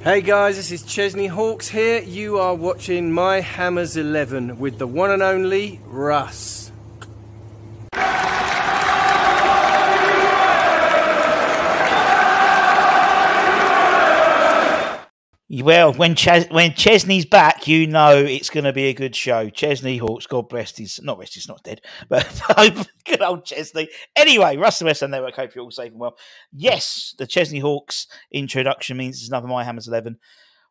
Hey guys, this is Chesney Hawks here. You are watching My Hammers 11 with the one and only Russ. Well, when Ches- when Chesney's back, you know it's going to be a good show. Chesney Hawks, God rest his not rest he's not dead, but good old Chesney. Anyway, Russell West Ham Network. Hope you're all safe and well. Yes, the Chesney Hawks introduction means it's another My Hammers eleven.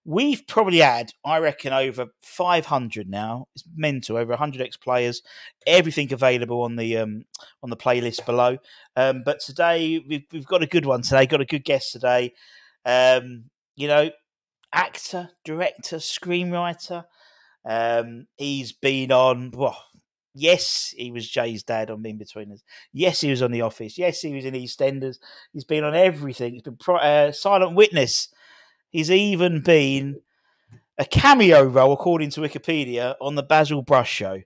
We've probably had, I reckon, over 500 now. It's mental, over 100 ex players. Everything available on the um, on the playlist below. Um, but today we've, we've got a good one today. Got a good guest today. Um, you know, actor, director, screenwriter. Um, he's been on. Well, yes, he was Jay's dad on Inbetweeners. Yes, he was on The Office. Yes, he was in EastEnders. He's been on everything. He's been uh, Silent Witness. He's even been a cameo role, according to Wikipedia, on the Basil Brush Show.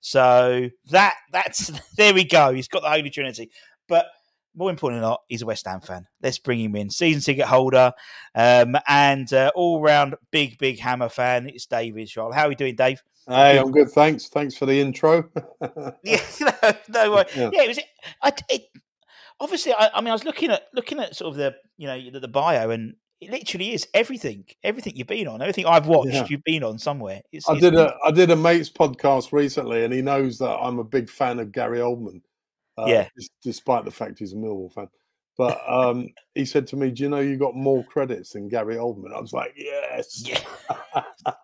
So that that's there we go. He's got the Holy Trinity. But more important than not, he's a West Ham fan. Let's bring him in. Season ticket holder um, and uh, all round big, big Hammer fan. It's David Schaal. How are you doing, Dave? Hey, I'm good. Thanks. Thanks for the intro. yeah, no, no worries. Yeah. Yeah. it was. I, it, obviously, I, I mean, I was looking at looking at sort of the you know the, the bio, and it literally is everything, everything you've been on, everything I've watched, Yeah. you've been on somewhere. It's, I it's did a I did a mate's podcast recently, and he knows that I'm a big fan of Gary Oldman. Uh, Yeah. des- despite the fact he's a Millwall fan. But um, he said to me, "Do you know you got more credits than Gary Oldman?" I was like, "Yes." Yeah.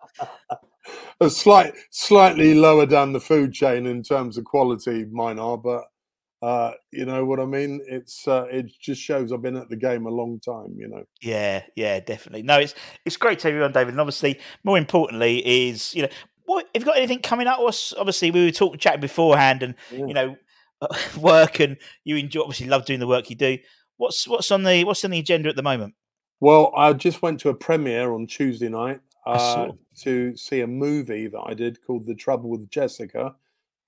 a slight, slightly lower down the food chain in terms of quality, mine are, but uh, you know what I mean. It's uh, it just shows I've been at the game a long time. You know. Yeah, yeah, definitely. No, it's it's great to have you on, David. And obviously, more importantly, is you know, what have you got anything coming up? Us, obviously, we were talking chatting beforehand, and Yeah. you know, work, and you enjoy obviously love doing the work you do. What's what's on the what's on the agenda at the moment? Well, I just went to a premiere on Tuesday night uh, to see a movie that I did called The Trouble with Jessica,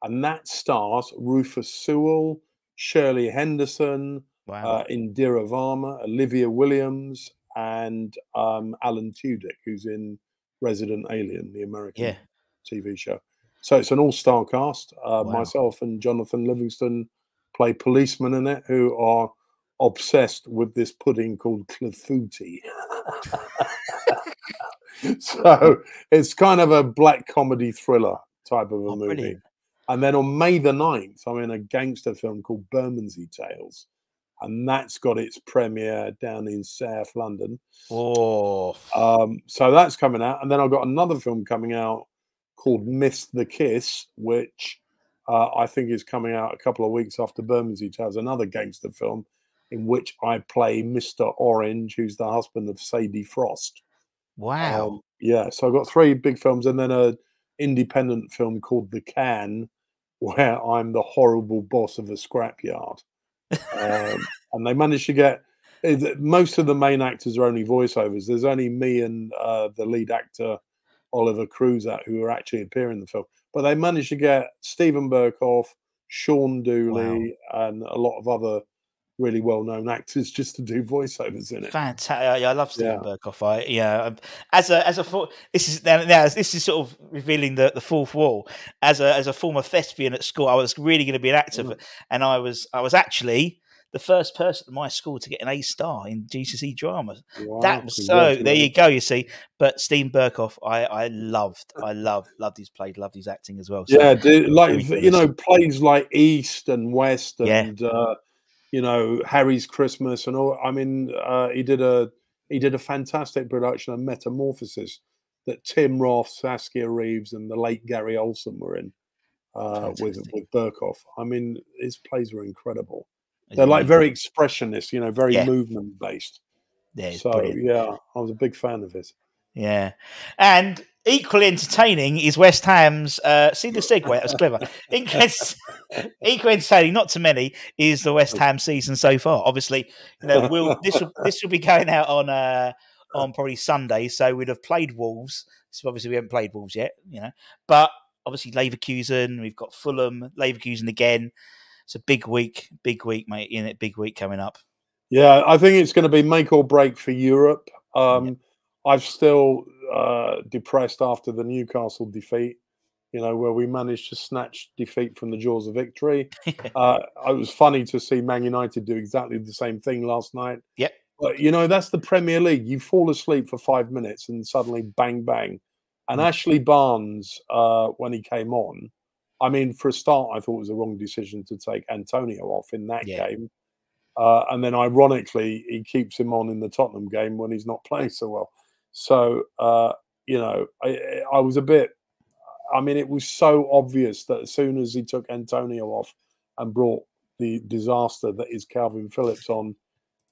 and that stars Rufus Sewell, Shirley Henderson, Wow, uh, Indira Varma, Olivia Williams, and um, Alan Tudyk, who's in Resident Alien, the American yeah, TV show. So it's an all-star cast. Uh, Wow. Myself and Jonathan Livingston play policemen in it who are obsessed with this pudding called clafouti. so it's kind of a black comedy thriller type of a Oh, movie. brilliant. And then on May the 9th, I'm in a gangster film called Bermondsey Tales. And that's got its premiere down in South London. Oh, Um, so that's coming out, and then I've got another film coming out called "Miss the Kiss," which uh, I think is coming out a couple of weeks after Bermondsey Tales, another gangster film in which I play Mister Orange, who's the husband of Sadie Frost. wow, Um, yeah, so I've got three big films, and then a independent film called The Can, where I'm the horrible boss of a scrapyard um, and they managed to get eh, most of the main actors are only voiceovers. There's only me and uh, the lead actor Oliver Cruzat who are actually appearing in the film, but they managed to get Steven Berkoff, Shaun Dooley, and a lot of other really well-known actors just to do voiceovers in it. fantastic! Yeah, I love Steven Yeah. Berkoff. I yeah, um, as a as a this is now, now this is sort of revealing the, the fourth wall. As a as a former thespian at school, I was really going to be an actor, Mm. and I was I was actually the first person at my school to get an A star in GCSE drama. Wow, that was so. There you go. You see, but Steven Berkoff, I I loved, I loved, loved his play, loved his acting as well. So, Yeah, do, like you know, plays like East and West Yeah. and uh, you know Harry's Christmas and all. I mean, uh, he did a he did a fantastic production of Metamorphosis that Tim Roth, Saskia Reeves, and the late Gary Olsen were in uh, with with Berkoff. I mean, his plays were incredible. They're like very expressionist, you know, very Yeah. movement based. yeah, So brilliant. yeah, I was a big fan of his. Yeah. And equally entertaining is West Ham's. Uh, see the segue? That was clever. Equally, equally entertaining, not to many, is the West Ham season so far. Obviously, you know, we'll, this will this will be going out on uh, on probably Sunday, so we'd have played Wolves. So obviously, we haven't played Wolves yet, you know, but obviously Leverkusen, we've got Fulham, Leverkusen again. It's a big week, big week, mate. In it, big week coming up. Yeah, I think it's going to be make or break for Europe. Um, I'm still uh, depressed after the Newcastle defeat. You know, where we managed to snatch defeat from the jaws of victory. uh, it was funny to see Man United do exactly the same thing last night. Yep. But you know, that's the Premier League. You fall asleep for five minutes and suddenly bang bang. And Mm. Ashley Barnes, uh, when he came on, I mean, for a start, I thought it was a wrong decision to take Antonio off in that Yeah. game. Uh, and then, ironically, he keeps him on in the Tottenham game when he's not playing so well. So, uh, you know, I, I was a bit. I mean, it was so obvious that as soon as he took Antonio off and brought the disaster that is Calvin Phillips on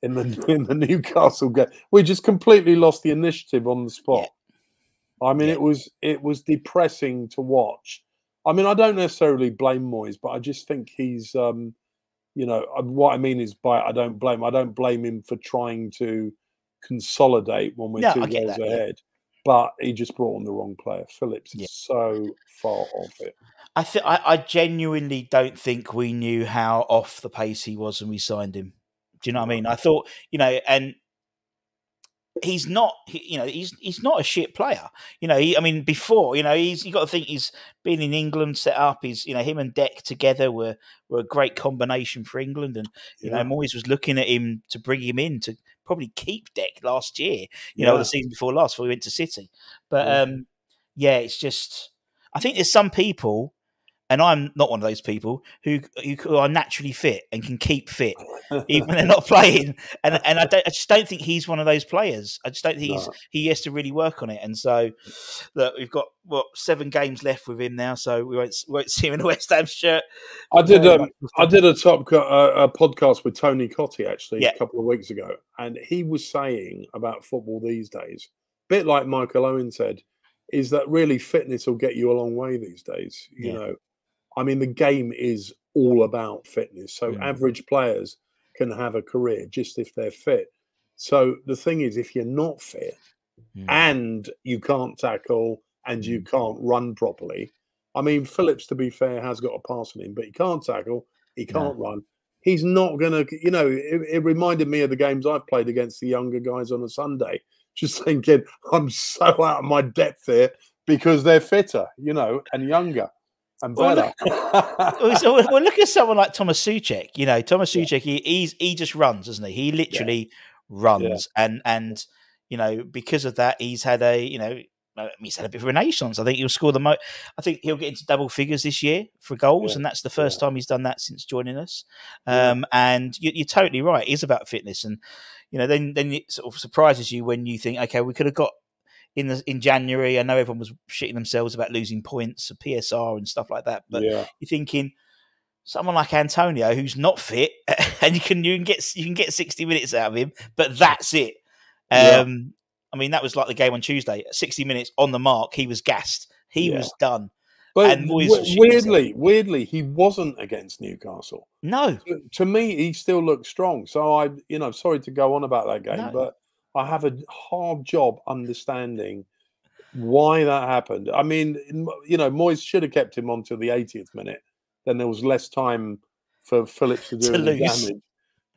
in the in the Newcastle game, we just completely lost the initiative on the spot. I mean, Yeah. it was it was depressing to watch. I mean, I don't necessarily blame Moyes, but I just think he's, um, you know, uh, what I mean is by I don't blame. I don't blame him for trying to consolidate when we're No, two goals that, yeah. ahead. But he just brought on the wrong player. Phillips is Yeah. so far off it. I think I, I genuinely don't think we knew how off the pace he was when we signed him. Do you know what I mean? I thought, you know, and he's not, you know, he's he's not a shit player. You know, he, I mean, before, you know, he's you got to think he's been in England, set up. He's, you know, him and Dec together were were a great combination for England, and you Yeah. know, Moyes was looking at him to bring him in to probably keep Dec last year. You know, the season before last, before we went to City. But Yeah. um, yeah, it's just. I think there's some people and I'm not one of those people who who are naturally fit and can keep fit even when they're not playing. And and I, don't, I just don't think he's one of those players. I just don't think he's No. he has to really work on it. And so, look, we've got what seven games left with him now, so we won't won't see him in a West Ham shirt. I did. Um, I did a top uh, a podcast with Tony Cottee actually Yeah. a couple of weeks ago, and he was saying about football these days, a bit like Michael Owen said, is that really fitness will get you a long way these days. You Yeah. know, I mean, the game is all about fitness. So Mm. average players can have a career just if they're fit. So the thing is, if you're not fit Mm. and you can't tackle and you can't run properly, I mean, Phillips, to be fair, has got a pass on him, but he can't tackle, he can't run. He's not going to, you know, it, it reminded me of the games I've played against the younger guys on a Sunday, just thinking, I'm so out of my depth here because they're fitter, you know, and younger and Well, better. well, so, well, look at someone like Tomas Soucek. You know, Tomas Soucek, he he's, he just runs, doesn't he? He literally runs, and and you know because of that, he's had a you know uh, he's had a bit of a renaissance. I think he'll score the most. I think he'll get into double figures this year for goals, Yeah, and that's the first time he's done that since joining us. Yeah. Um, and you, you're totally right. It is about fitness, and you know then then it sort of surprises you when you think, okay, we could have got in the in January. I know everyone was shitting themselves about losing points, PSR, and stuff like that, but yeah, you're thinking someone like Antonio who's not fit and you can you can get you can get 60 minutes out of him but that's it Yeah. um I mean that was like the game on Tuesday 60 minutes on the mark he was gassed he Yeah. was done but and Moyes we- was weirdly, weirdly, he wasn't against Newcastle. no to- to me, he still looks strong. So I, you know, sorry to go on about that game, No. but I have a hard job understanding why that happened. I mean, you know, Moyes should have kept him on till the 80th minute. Then there was less time for Phillips to do To any lose. damage.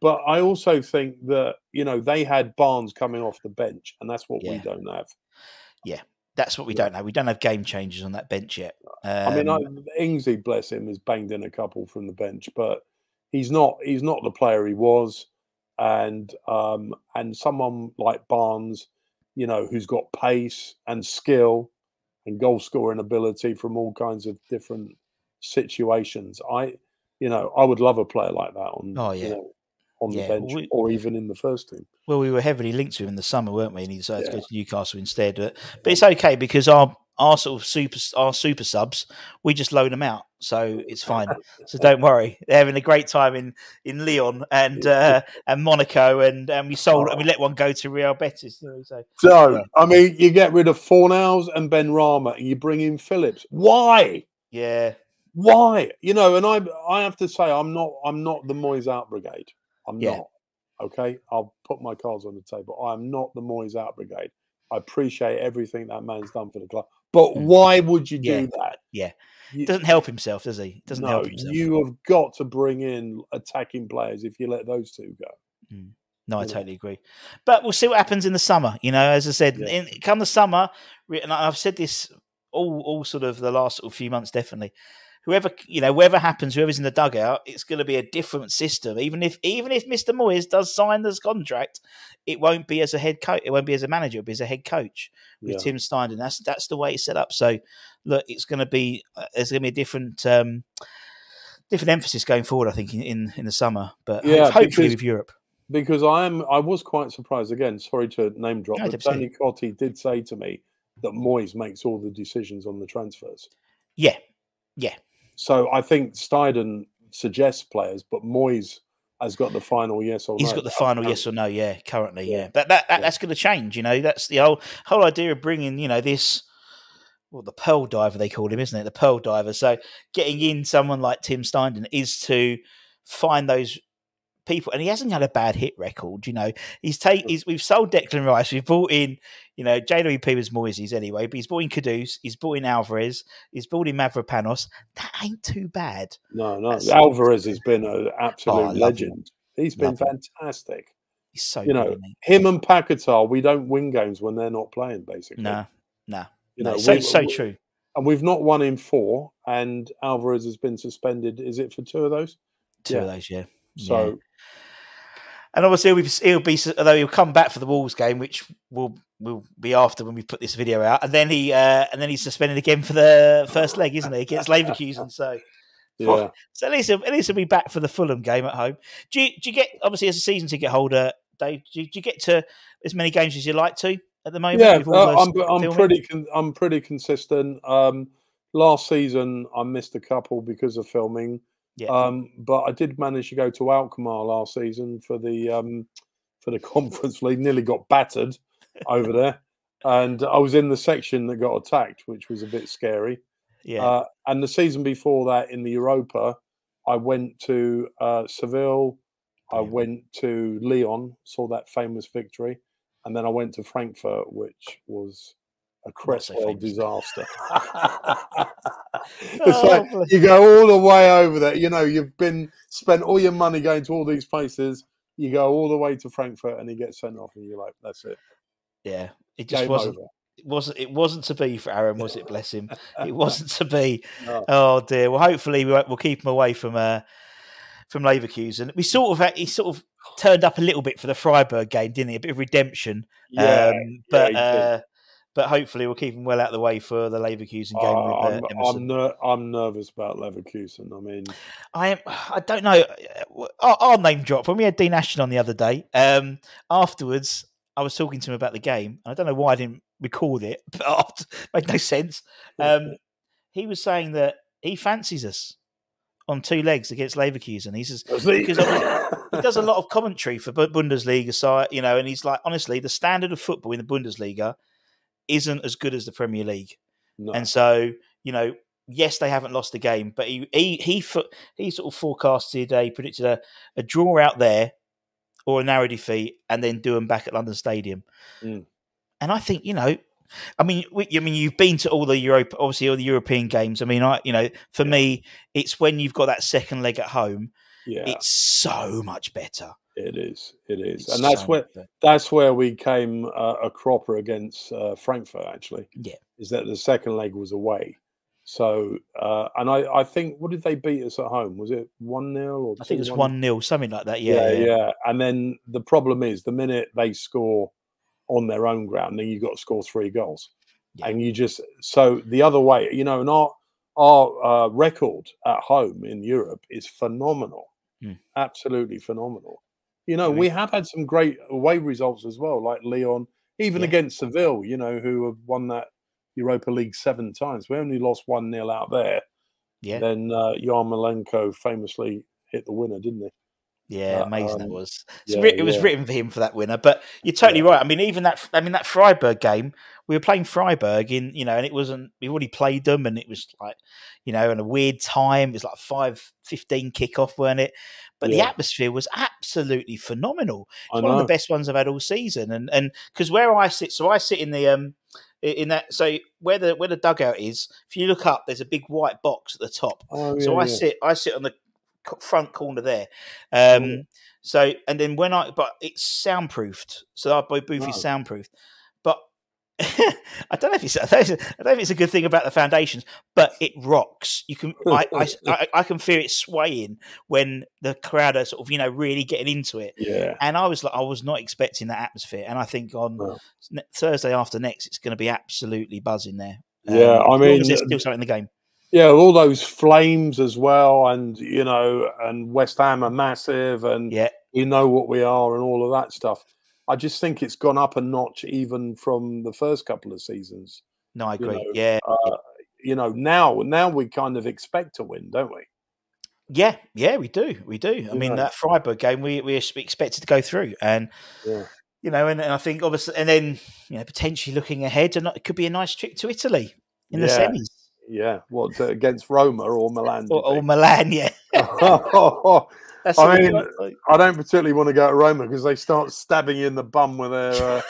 But I also think that you know they had Barnes coming off the bench, and that's what we don't have. Yeah, that's what we Yeah. don't have we don't have game changers on that bench yet um, I mean, I, Ingsley, bless him, has banged in a couple from the bench, but he's not he's not the player he was, and um, and someone like Barnes, you know, who's got pace and skill and goal scoring ability from all kinds of different situations. I, you know, I would love a player like that on, Oh, you know, on Yeah, the bench we- or even in the first team. well we were heavily linked to him in the summer weren't we and he decided to go to Newcastle instead but, but it's okay because our our sort of super our super subs we just loan them out so it's fine So don't worry, they're having a great time in in Lyon and uh, and Monaco, and and we sold and we let one go to Real Betis. So So, Yeah. I mean, you get rid of Fornals and Benrahma and you bring in Phillips. Why? yeah, why you know and i i have to say i'm not i'm not the moyes out brigade i'm Yeah. not okay i'll put my cards on the table i'm not the moyes out brigade i appreciate everything that man's done for the club but Mm. why would you do Yeah. that Yeah. You- doesn't help himself, does he? Doesn't no help himself. you have got to bring in attacking players if you let those two go Mm. No, I totally agree. But we'll see what happens in the summer. You know, as I said, Yeah. in, come the summer, and I've said this all, all sort of the last sort of few months, definitely. Whoever you know, whatever happens, whoever's in the dugout, it's going to be a different system. Even if even if Mister Moyes does sign this contract, it won't be as a head coach. It won't be as a manager. It'll be as a head coach with Yeah. Tim Steidten. That's that's the way it's set up. So look, it's going to be uh, there's going to be a different um, different emphasis going forward. I think in in, the summer, but Yeah, hopefully because- with Europe. because I am. I was quite surprised. Again, sorry to name drop, No, but Tony Cottee did say to me that Moyes makes all the decisions on the transfers. Yeah, yeah. So I think Steidten suggests players, but Moyes has got the final yes or no. He's got the final yes or no. Yeah, currently, yeah. Yeah. But that, that Yeah. that's going to change. You know, that's the whole whole idea of bringing you know this. Well, the pearl diver they call him, isn't it? The pearl diver. So getting in someone like Tim Steidten is to find those people, and he hasn't had a bad hit record. You know, he's take he's we've sold Declan Rice, we've brought in, you know, JWP was Moises anyway, but he's brought in Kudus, he's brought in Alvarez, he's brought in Mavropanos. That ain't too bad. No, no. That's- Alvarez has been an Oh, absolute him. legend. He's been Love him. fantastic. He's so You know, good, isn't he? Him and Paquetá, we don't win games when they're not playing. Basically, Nah, nah. You no, know, so we- so we- true. and we've not won in four. And Alvarez has been suspended. Is it for two of those? Two yeah. of those, yeah. Yeah. So And obviously, he'll be, he'll be although he'll come back for the Wolves game, which will will be after when we put this video out, and then he uh, and then he's suspended again for the first leg, isn't he, against Leverkusen? So, yeah, so at least he'll, at least he'll be back for the Fulham game at home. Do you, do you get obviously as a season ticket holder, Dave? Do you, do you get to as many games as you like to at the moment? yeah. uh, I'm I'm pretty con- I'm pretty consistent. Um, last season I missed a couple because of filming. Yeah. Um, but I did manage to go to Alkmaar last season for the um, for the Conference League. Nearly got battered over there, and I was in the section that got attacked, which was a bit scary. yeah, Uh, and the season before that in the Europa, I went to uh, Seville, I went to Lyon, saw that famous victory, and then I went to Frankfurt, which was a Cresswell disaster. it's Oh, like you go all the way over there. You know, you've been spent all your money going to all these places. You go all the way to Frankfurt, and he gets sent off, and you're like, "That's it, yeah. It just game wasn't. over." It wasn't. It wasn't to be for Aaron, was it? Bless him. It wasn't to be. No. Oh dear. Well, hopefully we won't, keep him away from uh, from Leverkusen. We sort of had- he sort of turned up a little bit for the Freiburg game, didn't he? A bit of redemption. Yeah, um, but he uh, but hopefully we'll keep him well out of the way for the Leverkusen game Oh, with uh, I'm, I'm, ner- I'm nervous about Leverkusen. I mean, I am. I don't know. Our, our name drop when we had Dean Ashton on the other day. Um, afterwards, I was talking to him about the game. I don't know why I didn't record it, but after, made no sense. Um, he was saying that he fancies us on two legs against Leverkusen. He says because he does a lot of commentary for Bundesliga side, you know, and he's like, honestly, the standard of football in the Bundesliga isn't as good as the Premier League. No. And so, you know, yes, they haven't lost a game, but he he he he sort of forecasted a predicted a, a draw out there or a narrow defeat, and then do them back at London Stadium. Mm. And I think you know, I mean, we, I mean, you've been to all the Europe, obviously all the European games. I mean, I you know, for Yeah. me, it's when you've got that second leg at home, yeah, it's so much better. It is. It is, It's and that's where that's where we came uh, a cropper against uh, Frankfurt. Actually, Yeah. is that the second leg was away. So, uh, and I, I think what did they beat us at home? Was it one 0 or I think it was 2-1? one 0 something like that. Yeah, Yeah, yeah, yeah, And then the problem is the minute they score on their own ground, then you got to score three goals, Yeah. and you just so the other way, you know, and our our uh, record at home in Europe is phenomenal, Mm. absolutely phenomenal. You know, we have had some great away results as well, like Lyon, even Yeah. against Seville. You know, who have won that Europa League seven times. We only lost one 0 out there. yeah, Then uh, Yarmolenko famously hit the winner, didn't he? yeah. uh, amazing that um, was. Yeah, it was yeah. written for him for that winner. But you're totally right. I mean, even that. I mean, that Freiburg game. We were playing Freiburg in, you know, and it wasn't. We already played them, and it was like, you know, in a weird time. It was like five fifteen kickoff, weren't it? But the atmosphere was absolutely phenomenal. It's one of the best ones I've had all season. And and because where I sit, so I sit in the um in that so where the where the dugout is. If you look up, there's a big white box at the top. Oh, so I yeah. sit I sit on the front corner there. Um. So and then when I but it's soundproofed, so our booth is soundproofed. I don't know if it's I don't know if- I don't know if it's a good thing about the foundations, but it rocks. You can I, I, I, I can feel it swaying when the crowd are sort of you know really getting into it. Yeah. And I was like, I was not expecting that atmosphere, and I think on. Thursday after next, it's going to be absolutely buzzing there. Um, yeah, I mean, there's still something in the game. Yeah, all those flames as well, and you know, and West Ham are massive, and Yeah, you know what we are, and all of that stuff. I just think it's gone up a notch even from the first couple of seasons. no, I You agree. know, yeah, Uh, you know, now now we kind of expect to win, don't we? yeah, yeah, we do, we do. I mean, know. that Freiburg game, we we expected to go through, and Yeah. you know, and, and I think obviously, and then you know, potentially looking ahead, and it could be a nice trip to Italy in the Yeah. semis Yeah. What against Roma or Milan? or, or Milan. Yeah, think? that's I mean, like. I don't particularly want to go to Roma because they start stabbing you in the bum with their. Uh,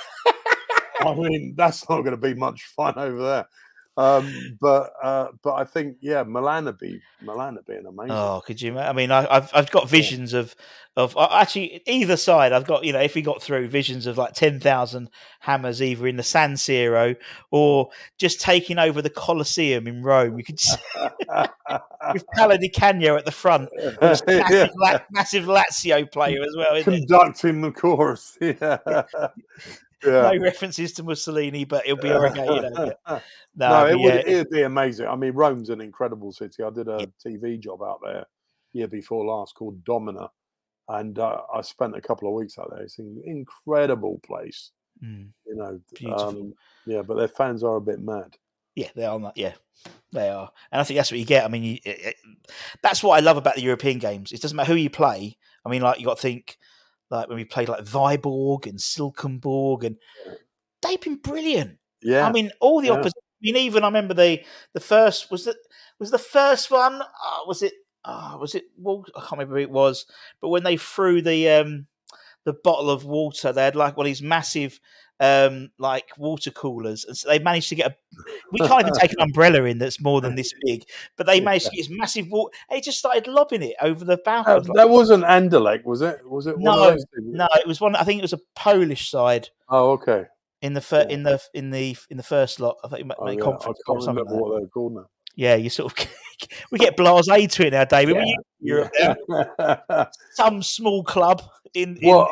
I mean, that's not going to be much fun over there. Um, but uh, but I think yeah, Milan would be Milan would be an amazing. Oh, could you? I mean, I, I've I've got visions of of uh, actually either side. I've got you know if we got through visions of like ten thousand hammers either in the San Siro or just taking over the Colosseum in Rome. You could see with Paolo Di Canio at the front, Yeah. massive, La- massive Lazio player as well. Isn't it? Conducting the chorus. Yeah. No references to Mussolini, but it'll be okay. You know. no, No, it would yeah, be amazing. I mean, Rome's an incredible city. I did a Yeah. TV job out there year before last called Domina, and uh, I spent a couple of weeks out there. It's an incredible place, Mm, you know. Beautiful. Um, yeah, but their fans are a bit mad. yeah, they are. not- Yeah, they are, and I think that's what you get. I mean, you, it, it- that's what I love about the European games. It doesn't matter who you play. I mean, like you got to think, like when we played like Viborg and Silkeborg, and they've been brilliant. Yeah, I mean, all the yeah. opposition. I mean, even I remember the the first was that was the first one. Uh, was it? Uh, was it? Well, I can't remember who it was. But when they threw the um the bottle of water, they had like one of these massive um like water coolers, and so they managed to get a. We can't even take an umbrella in that's more than this big, but they managed to get this massive water. They just started lobbing it over the balcony. that wasn't Anderlecht, was it? Was it? one of No, those no, it was one. I think it was a Polish side Oh, okay. in the fir- Yeah. in the in the in the first lot. I think it might Oh, yeah. I conference or can't remember Like what they're called now. Yeah, you sort of we get blasé to it now, David. You, you're Yeah. some small club in, in Well.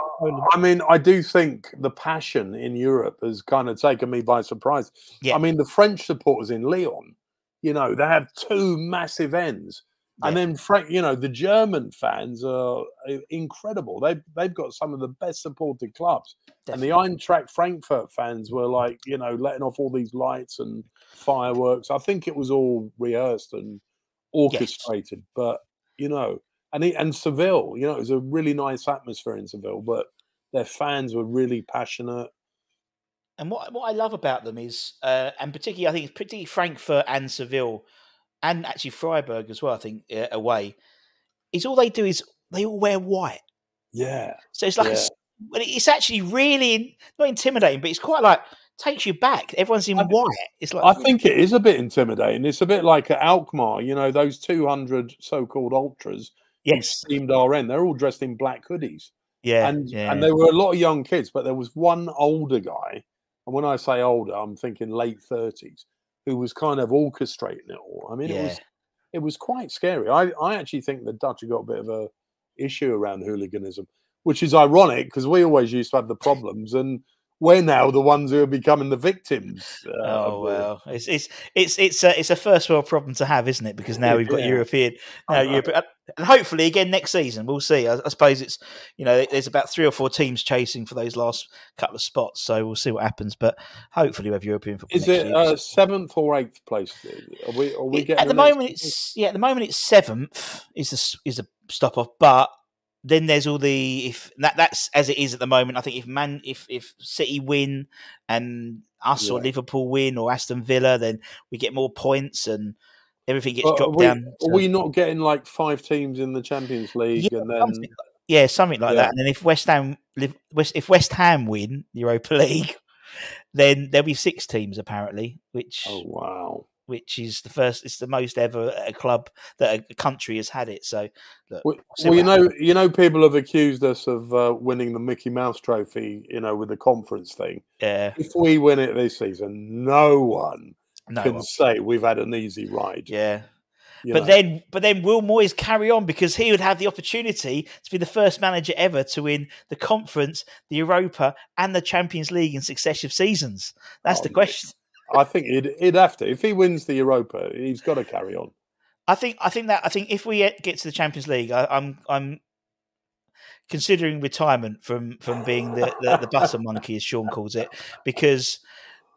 I mean, I do think the passion in Europe has kind of taken me by surprise. Yeah. I mean, the French supporters in Lyon, you know, they have two massive ends. And then, Frank, you know, the German fans are uh, incredible. They've they've got some of the best supported clubs. And the Definitely. Eintracht Frankfurt fans were like, you know, letting off all these lights and fireworks. I think it was all rehearsed and orchestrated. But you know, and it, and Seville, you know, it was a really nice atmosphere in Seville. But their fans were really passionate. and what what I love about them is, uh, and particularly I think it's particularly Frankfurt and Seville, and actually Freiburg as well. I think uh, away is all they do is they all wear white. Yeah, So it's like a Yeah. well, it's actually really not intimidating, but it's quite like takes you back. Everyone's in I- white. It's like I think it is a bit intimidating. It's a bit like at Alkmaar, you know, those two hundred so-called ultras. who yes, steamed RN. They're all dressed in black hoodies. yeah, and yeah. and there were a lot of young kids, but there was one older guy, and when I say older, I'm thinking late thirties, who was kind of orchestrating it all. I mean, it was it was quite scary. I I actually think the Dutch have got a bit of a issue around hooliganism, which is ironic because we always used to have the problems, and we're now the ones who are becoming the victims. uh, Oh well, it's it's it's it's a it's a first world problem to have, isn't it? Because now we've got Yeah. European, now know. Europe, and hopefully again next season we'll see. I, I suppose it's you know there's about three or four teams chasing for those last couple of spots, so we'll see what happens. But hopefully we have European football. Is next it uh, seventh or eighth place? Are we? Are we It- getting at the moment place? it's yeah at the moment it's seventh is the is a stop off, but then there's all the if that that's as it is at the moment. I think if man if if City win and us or Liverpool win or Aston Villa, then we get more points and everything gets But are dropped we, down. Are we not getting like five teams in the Champions League, Yeah, and then something yeah, something like Yeah. that. And then if West Ham if West Ham win Europa League, then there'll be six teams apparently, which oh wow, which is the first. It's the most ever a club that a country has had it. So, look, Well, well, you know, you know, people have accused us of uh, winning the Mickey Mouse Trophy, you know, with the conference thing. yeah, If we win it this season, no one no, can one- say we've had an easy ride. yeah. you But know. then, but then, will Moyes carry on because he would have the opportunity to be the first manager ever to win the conference, the Europa, and the Champions League in successive seasons. That's Oh, the question. I think he'd, he'd have to. If he wins the Europa, he's got to carry on. I think I think that I think if we get to the Champions League, I, I'm I'm considering retirement from from being the, the the butter monkey as Sean calls it because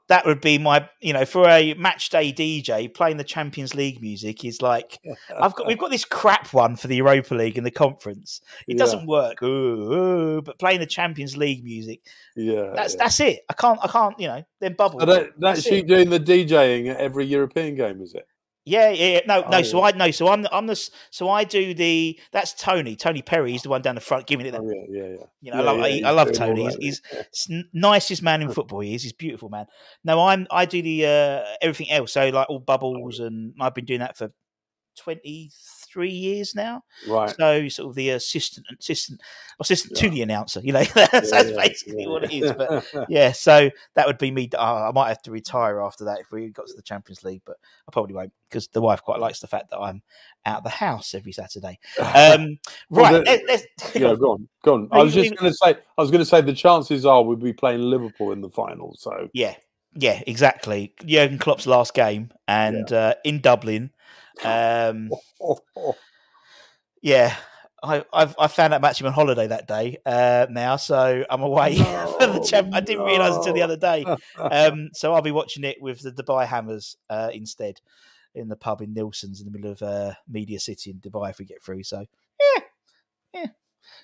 that would be my you know for a match day DJ playing the Champions League music is like I've got we've got this crap one for the Europa League and the conference it Yeah. doesn't work ooh, ooh, but playing the Champions League music Yeah, that's yeah. that's it I can't I can't you know then bubble that, that's That's you doing the DJing at every European game, is it? Yeah, yeah, yeah. No, no. Oh, So. I no. So I'm the, I'm the so I do the. That's Tony. Tony Perry. He's the one down the front giving it. The, Oh, yeah, yeah, yeah. you know, Yeah, I love yeah, I, I love Tony. He's, right. he's s- n- nicest man in football. He is. He's beautiful man. No, I'm I do the uh, everything else. So like all bubbles, and I've been doing that for twenty three years now. right. So sort of the assistant assistant assistant to the announcer. You know, that's, that's Yeah, basically yeah, what it yeah. is. But yeah, so that would be me. Oh, I might have to retire after that if we got to the Champions League, but I probably won't because the wife quite likes the fact that I'm out of the house every Saturday. Um, Well, right, the- let- let's, yeah, go on, go on. I was just going to say, I was going to say, the chances are we'll be playing Liverpool in the final. So yeah, yeah, exactly. Jurgen Klopp's last game and uh, in Dublin. Um, yeah. I, I've I found out I'm actually on holiday that day uh, now, so I'm away for the champ. I didn't realise until the other day. Um, so I'll be watching it with the Dubai Hammers uh, instead in the pub in Nelson's in the middle of uh, Media City in Dubai if we get through. So yeah,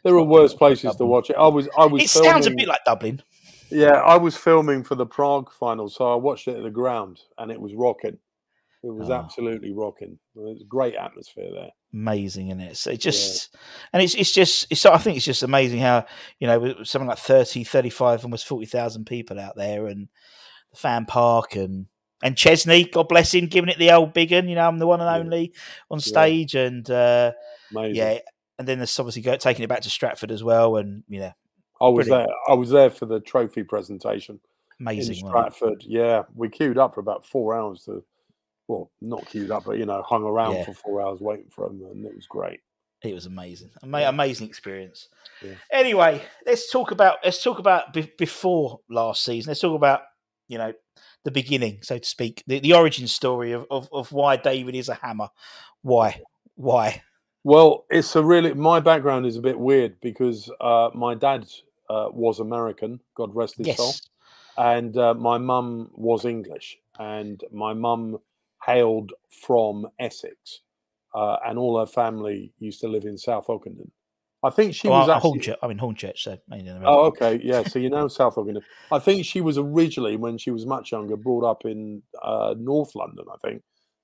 there are worse places to watch it. I was, I was. it sounds a bit like Dublin. Yeah, I was filming for the Prague final, so I watched it at the ground, and it was rocking. It was Oh. absolutely rocking. It was a great atmosphere there. Amazing, in it? So it just and it's it's just it's I think it's just amazing how you know with something like 30, 35, almost forty thousand people out there, and the fan park and. And Chesney, God bless him, giving it the old big un. You know, I'm the one and Yeah. only on stage, and uh, Amazing. yeah, and then there's obviously go, taking it back to Stratford as well, and you know, I was brilliant. there. I was there for the trophy presentation amazing. Stratford. Yeah, we queued up for about four hours to, well, not queued up, but you know, hung around Yeah. for four hours waiting for them, and it was great. It was amazing, Ama- Yeah. amazing experience. Yeah. Anyway, let's talk about let's talk about be- before last season. Let's talk about you know the beginning, so to speak, the, the origin story of, of of why David is a hammer. Why? Why? Well, it's a really my background is a bit weird because uh, my dad uh, was American, God rest his soul, and uh, my mum was English, and my mum hailed from Essex, uh, and all her family used to live in South Ockendon. I think she Oh, was I- actually. Hornchurch. I mean Hornchurch, so I mean, Oh, okay, yeah. So you know South Ockendon. I think she was originally, when she was much younger, brought up in uh, North London, I think,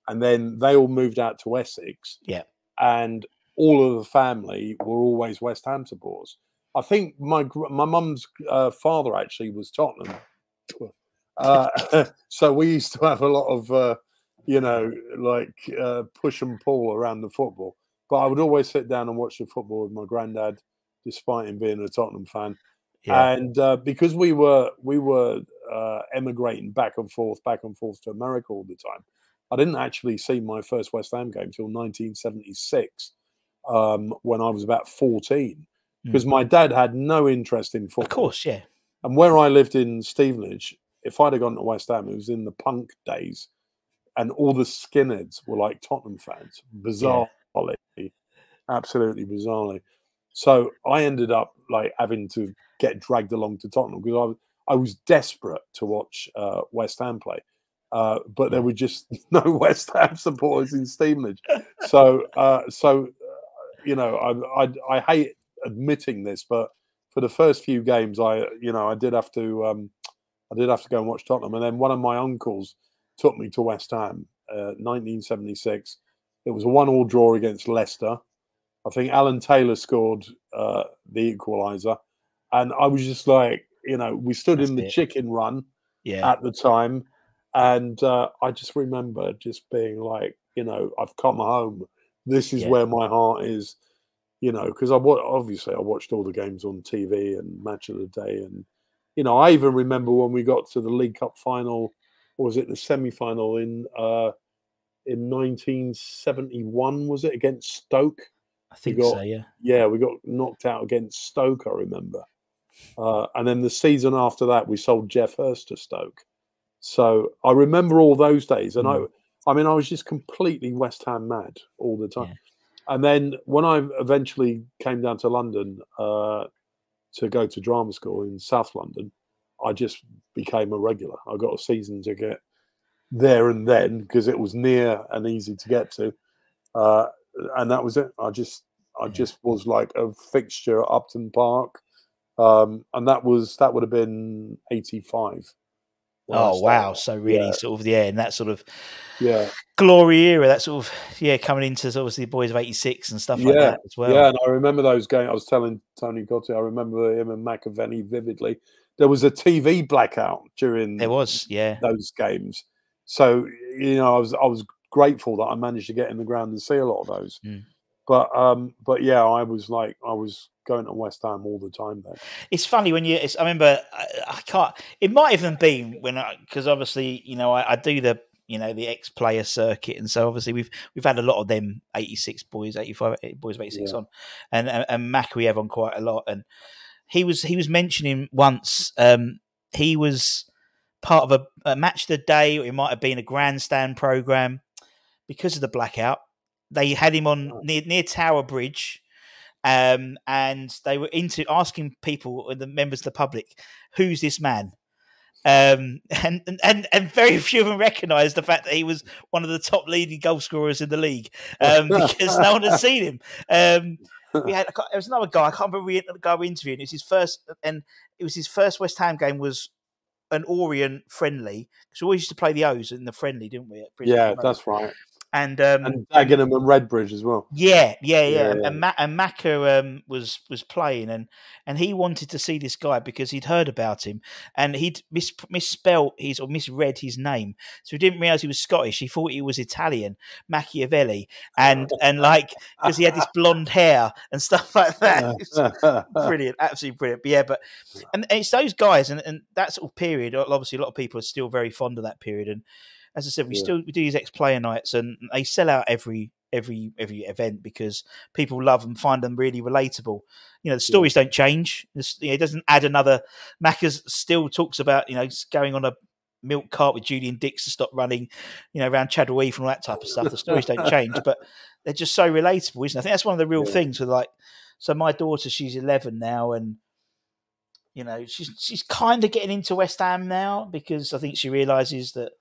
and then they all moved out to Essex. Yeah. and all of the family were always West Ham supporters. I think my my mum's uh, father actually was Tottenham, uh, so we used to have a lot of uh, you know like uh, push and pull around the football. But I would always sit down and watch the football with my granddad, despite him being a Tottenham fan. Yeah, and uh, because we were we were uh, emigrating back and forth, back and forth to America all the time, I didn't actually see my first West Ham game until 1976, um, when I was about 14, because my dad had no interest in football. of course, yeah, And where I lived in Stevenage, if I'd have gone to West Ham, it was in the punk days, and all the skinheads were like Tottenham fans. Bizarrely, absolutely bizarrely. So I ended up like having to get dragged along to Tottenham because I was I was desperate to watch uh, West Ham play, uh, but there were just no West Ham supporters in Stevenage. So uh, so uh, you know I, I I hate admitting this, but for the first few games, I you know I did have to um, I did have to go and watch Tottenham, and then one of my uncles took me to West Ham, uh, 1976. It was a one-all draw against Leicester. I think Alan Taylor scored uh, the equaliser, and I was just like, you know, we stood in the it. chicken run yeah, at the time, And uh, I just remember just being like, you know, I've come home. This is Yeah. where my heart is, you know, because I obviously I watched all the games on TV and match of the day, and you know, I even remember when we got to the League Cup final, or was it the semi final in uh, in 1971? Was it against Stoke? I think got- so. Yeah. Yeah, we got knocked out against Stoke, I remember. Uh, and then the season after that, we sold Geoff Hurst to Stoke. So I remember all those days, and Mm. I, I mean, I was just completely West Ham mad all the time. Yeah. And then when I eventually came down to London uh, to go to drama school in South London, I just became a regular. I got a season ticket there and then because it was near and easy to get to, uh, and that was it. I just, I just was like a fixture at Upton Park, um, and that was that would have been eighty five. Oh wow! So really, Yeah. sort of the yeah, in that sort of Yeah, glory era, that sort of yeah, coming into obviously the boys of '86 and stuff like Yeah, that as well. yeah, and I remember those games. I was telling Tony Cottee, I remember him and McAvenny vividly. There was a TV blackout during There was, yeah, those games, so you know, I was I was grateful that I managed to get in the ground and see a lot of those. Mm. But um, but yeah, I was like, I was going to West Ham all the time then. it's funny when you. It's, I remember I, I can't. It might even been when I because obviously you know I, I do the you know the ex player circuit, and so obviously we've we've had a lot of them '86 boys, '85 boys of '86 Yeah. on, and and, and Mac we have on quite a lot, and he was he was mentioning once um, he was part of a, a match of the day, or it might have been a grandstand program because of the blackout. They had him on near near Tower Bridge, um, and they were into asking people, the members of the public, who's this man? Um, and, and- and and very few of them recognised the fact that he was one of the top leading goal scorers in the league um, because no one had seen him. We had there was another guy I can't remember we- the guy we interviewed. It was his first, and it was his first West Ham game was an Orient friendly because we always used to play the O's in the friendly, didn't we? Yeah, that's right. And um, And Dagenham and Redbridge as well. yeah, yeah, yeah. Yeah, And, yeah. and, Ma- and Maka um, was was playing, and and he wanted to see this guy because he'd heard about him, and he'd mis- misspelt his or misread his name, so he didn't realize he was Scottish. He thought he was Italian, Machiavelli, and and like because he had this blonde hair and stuff like that. Brilliant, absolutely brilliant. But yeah, but and, and it's those guys, and, and that sort of period. Obviously, a lot of people are still very fond of that period. And as I said, we Yeah. still we do these ex player nights, and they sell out every every every event because people love and find them really relatable. You know, the stories don't change. It's- you know, It doesn't add another. Macca's still talks about you know going on a milk cart with Julian Dicks to stop running, you know, around Chadwell Heath and all that type of stuff. The stories don't change, but they're just so relatable, isn't it? I think that's one of the real Yeah. things with like so my daughter, she's eleven now, and you know she's she's kind of getting into West Ham now because I think she realizes that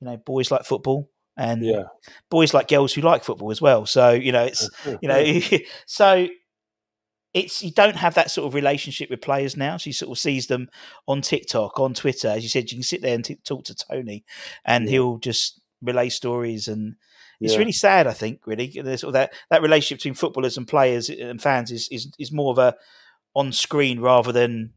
you know boys like football and yeah. boys like girls who like football as well. So you know it's you know so it's you don't have that sort of relationship with players now. She sort of sees them on TikTok, on Twitter, as you said. You can sit there and t- talk to Tony, and Yeah. he'll just relay stories and. It's Yeah. really sad, I think. Really, There's sort of that that relationship between footballers and players and fans is is, is more of a on screen rather than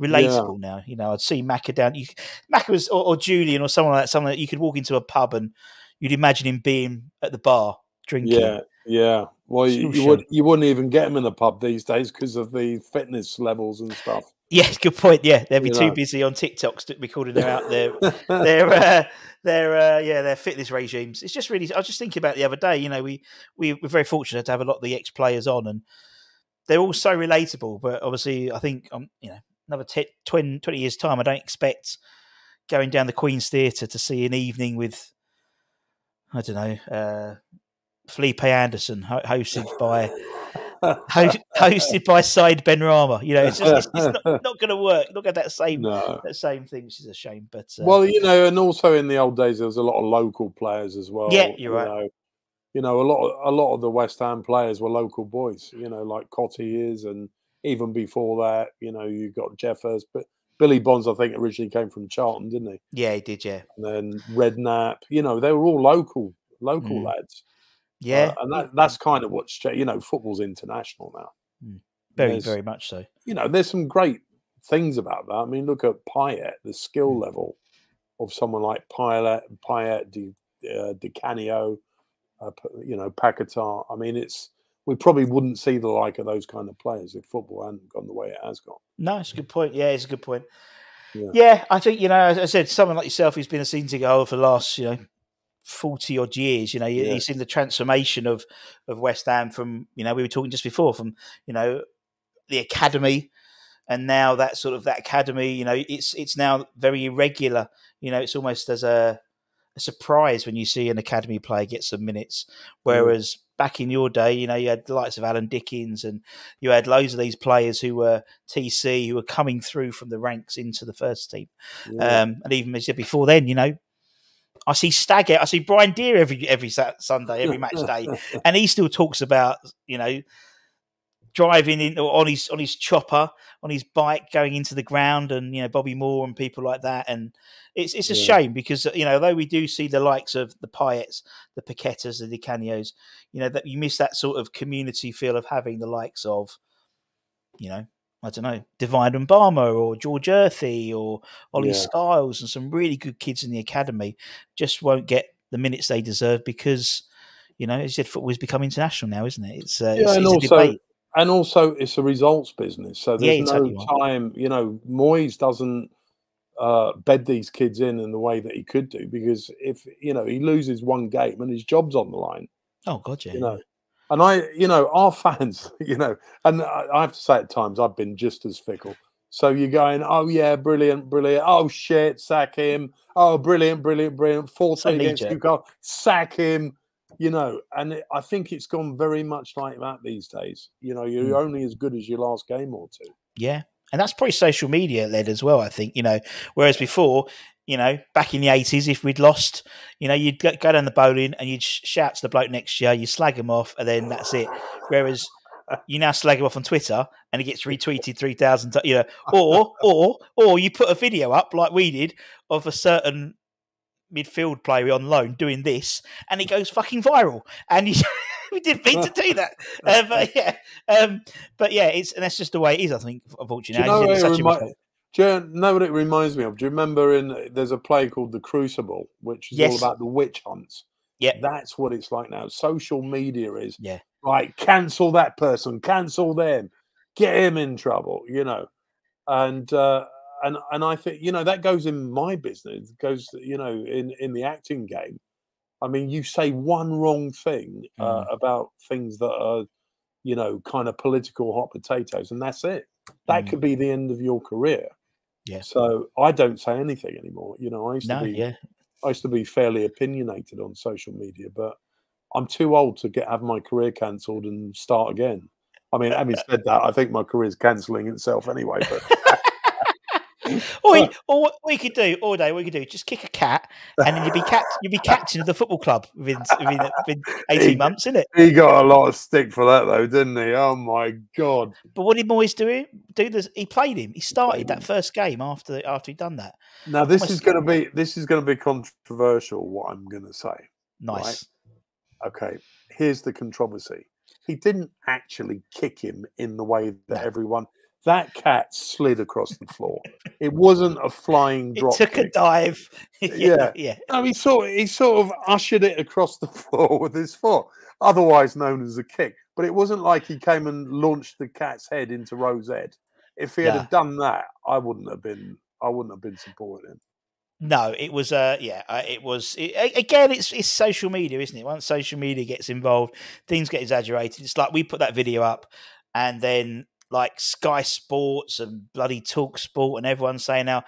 relatable now. You know, I'd see Macca down. You, Macca was or, or Julian or someone like that. Someone that you could walk into a pub and you'd imagine him being at the bar drinking. Yeah, yeah. Well, you, you would you wouldn't even get him in the pub these days because of the fitness levels and stuff. Yeah, good point. Yeah, they'd be You too know. busy on TikTok st- recording their out their their uh, their uh, yeah their fitness regimes. It's just really. I was just thinking about the other day. You know, we we we're very fortunate to have a lot of the ex players on, and they're all so relatable. But obviously, I think um you know another 10, 20, 20 years time, I don't expect going down the Queen's Theatre to see an evening with I don't know uh, Felipe Anderson ho- hosted by ho- hosted by Said Benrahma. You know, it's just it's, it's not, not going to work. Not at that same no. that same thing, which is a shame. But uh, Well, you know, and also in the old days, there was a lot of local players as well. Yeah, you're you right. Know, you know, a lot, of, a lot of the West Ham players were local boys. You know, like Cottee is, and even before that, you know, you got Jeffers, but Billy Bonds, I think, originally came from Charlton, didn't he? yeah, he did. Yeah, And then Redknapp. You know, they were all local, local Mm. lads. yeah, Uh, and that, that's kind of what's you know, football's international now. very there's- very much so. you know, there's some great things about that. I mean, look at Payet, the skill Mm. level of someone like Payet, Payet, Di, uh, Di Canio, uh, you know, Paquetá. I mean, it's we probably wouldn't see the like of those kind of players if football hadn't gone the way it has gone. No, it's a good point. Yeah, it's a good point. Yeah. Yeah, I think you know, as I said, someone like yourself who's been a season goal for the last you know forty odd years. You know, Yeah. you've seen the transformation of of West Ham from you know we were talking just before from you know the academy, and now that sort of that academy. You know, it's it's now very irregular. You know, it's almost as a a surprise when you see an academy player get some minutes. Whereas back in your day, you know, you had the likes of Alan Dickens and you had loads of these players who were TC who were coming through from the ranks into the first team. Yeah. Um, and even as I said before then, you know, I see Stagger, I see Brian Dear every every Sunday, every match day, and he still talks about you know driving in on his on his chopper on his bike going into the ground and you know Bobby Moore and people like that and it's it's a Yeah. shame because you know although we do see the likes of the Payets the Paquetas the Di Canios you know that you miss that sort of community feel of having the likes of you know I don't know Divin Mubama or George Earthy or Ollie Yeah. Scarles and some really good kids in the academy just won't get the minutes they deserve because you know, as you said, football has become international now, isn't it? It's uh, Yeah, it's, it's a debate. And also it's a results business so there's you're no time you know moyes doesn't uh, bed these kids in in the way that he could do because if you know he loses one game and his job's on the line Oh God, yeah. you know. And i you know our fans you know and i I have to say at times i've been just as fickle. So you're going oh yeah brilliant brilliant. Oh shit sack him. Oh brilliant brilliant brilliant. 4 So 3 against. Newcastle. Sack him you know and it, i think it's gone very much like that these days you know you're Mm. only as good as your last game or two Yeah. And that's probably social media led as well, I think, you know. Whereas before, you know, back in the 80s, if we'd lost, you know, you'd go, down the bowling and you'd shout to the bloke next to you, you slag him off, and then that's it. Whereas you now slag him off on Twitter and it gets retweeted 3,000 times, you know, or, or, or you put a video up like we did of a certain midfield player on loan doing this and it goes fucking viral. And we didn't mean to do that. Uh, but yeah, um, but yeah, it's and that's just the way it is. I think, Do unfortunately, you know, it remi- do you know what it reminds me of? Do you remember in there's a play called The Crucible, which is all about the witch hunts? Yeah. That's what it's like now. Social media is Yeah. right, cancel that person, cancel them, get him in trouble, you know. And uh and and I think, you know, that goes in my business, goes, you know, in in the acting game. I mean, you say one wrong thing uh, Mm. about things that are, you know, kind of political hot potatoes, and that's it. That Mm. could be the end of your career. Yeah. So I don't say anything anymore. You know, I used No, to be yeah, I used to be fairly opinionated on social media, but I'm too old to get have my career cancelled and start again. I mean, having said that, I think my career's cancelling itself anyway. But or, you- or what we could do all day, what we could do, just kick a cat, and then you'd be cap- you'd be captain of the football club within within, within eighteen months, isn't it? he got a lot of stick for that, though, didn't he? Oh my god! But what did Moyes do? Do this? He played him. He started that first game after after he'd done that. Now this Almost- is going to be this is going to be controversial. What I'm going to say. Nice. Okay, here's the controversy. He didn't actually kick him in the way that No. everyone. That cat slid across the floor. it wasn't a flying drop. It took a dive. Yeah. yeah. No, he sort he sort of ushered it across the floor with his foot, otherwise known as a kick. But it wasn't like he came and launched the cat's head into Rose Ed. If he had No. done that, I wouldn't have been. I wouldn't have been supporting him. No, it was. Uh, yeah, uh, it was. It, again, it's it's social media, isn't it? Once social media gets involved, things get exaggerated. It's like we put that video up, and then like Sky Sports and bloody Talk Sport and everyone saying now,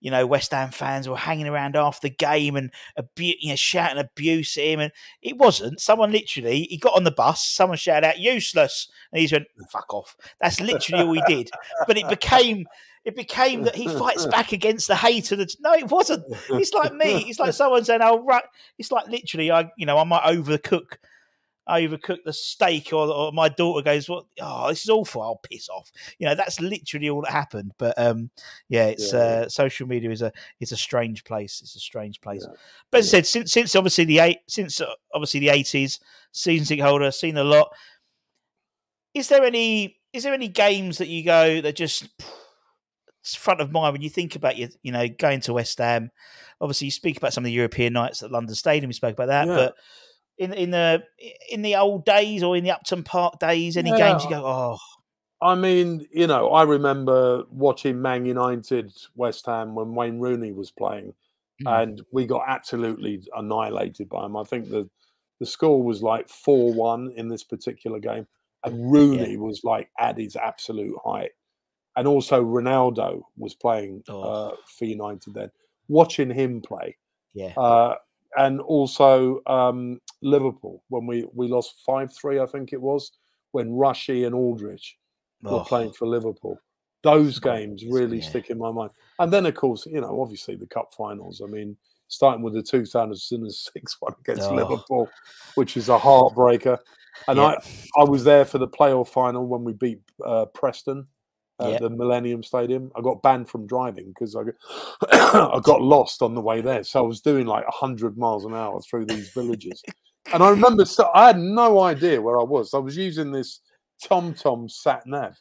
you know, West Ham fans were hanging around after the game and abu- you know shouting abuse at him, and it wasn't. Someone literally, he got on the bus, someone shouted out "useless," and he went "fuck off." That's literally all he did. But it became. It became that he fights back against the hate of the. No, it wasn't. It's like me. It's like someone saying, "Oh, right." It's like literally, I you know, I might overcook, overcook the steak, or, or my daughter goes, "What? Oh, this is awful. I'll piss off." You know, that's literally all that happened. But um, yeah, it's Yeah. uh, social media is a it's a strange place. It's a strange place. Yeah. But as I said, since since obviously the eight since uh, obviously the eighties, season ticket holder, seen a lot. Is there any is there any games that you go that just front of mind when you think about you, you know, going to West Ham. Obviously, you speak about some of the European nights at London Stadium. We spoke about that, Yeah. but in in the in the old days or in the Upton Park days, any games you go, oh, I mean, you know, I remember watching Man United West Ham when Wayne Rooney was playing, Mm. and we got absolutely annihilated by him. I think the the score was like four one in this particular game, and Rooney was like at his absolute height, and also Ronaldo was playing Oh. uh, for United then. Watching him play, yeah, uh, and also um, Liverpool when we we lost five three, I think it was when Rushy and Aldridge were oh, playing for Liverpool. Those games really yeah. stick in my mind. And then, of course, you know, obviously the cup finals. I mean, starting with the 2006 one against Oh. Liverpool, which is a heartbreaker. And Yeah. I, I was there for the playoff final when we beat uh, Preston at Yeah. the Millennium Stadium. I got banned from driving because I, got- I got lost on the way there. So I was doing like 100 miles an hour through these villages. and I remember, so I had no idea where I was. I was using this TomTom sat nav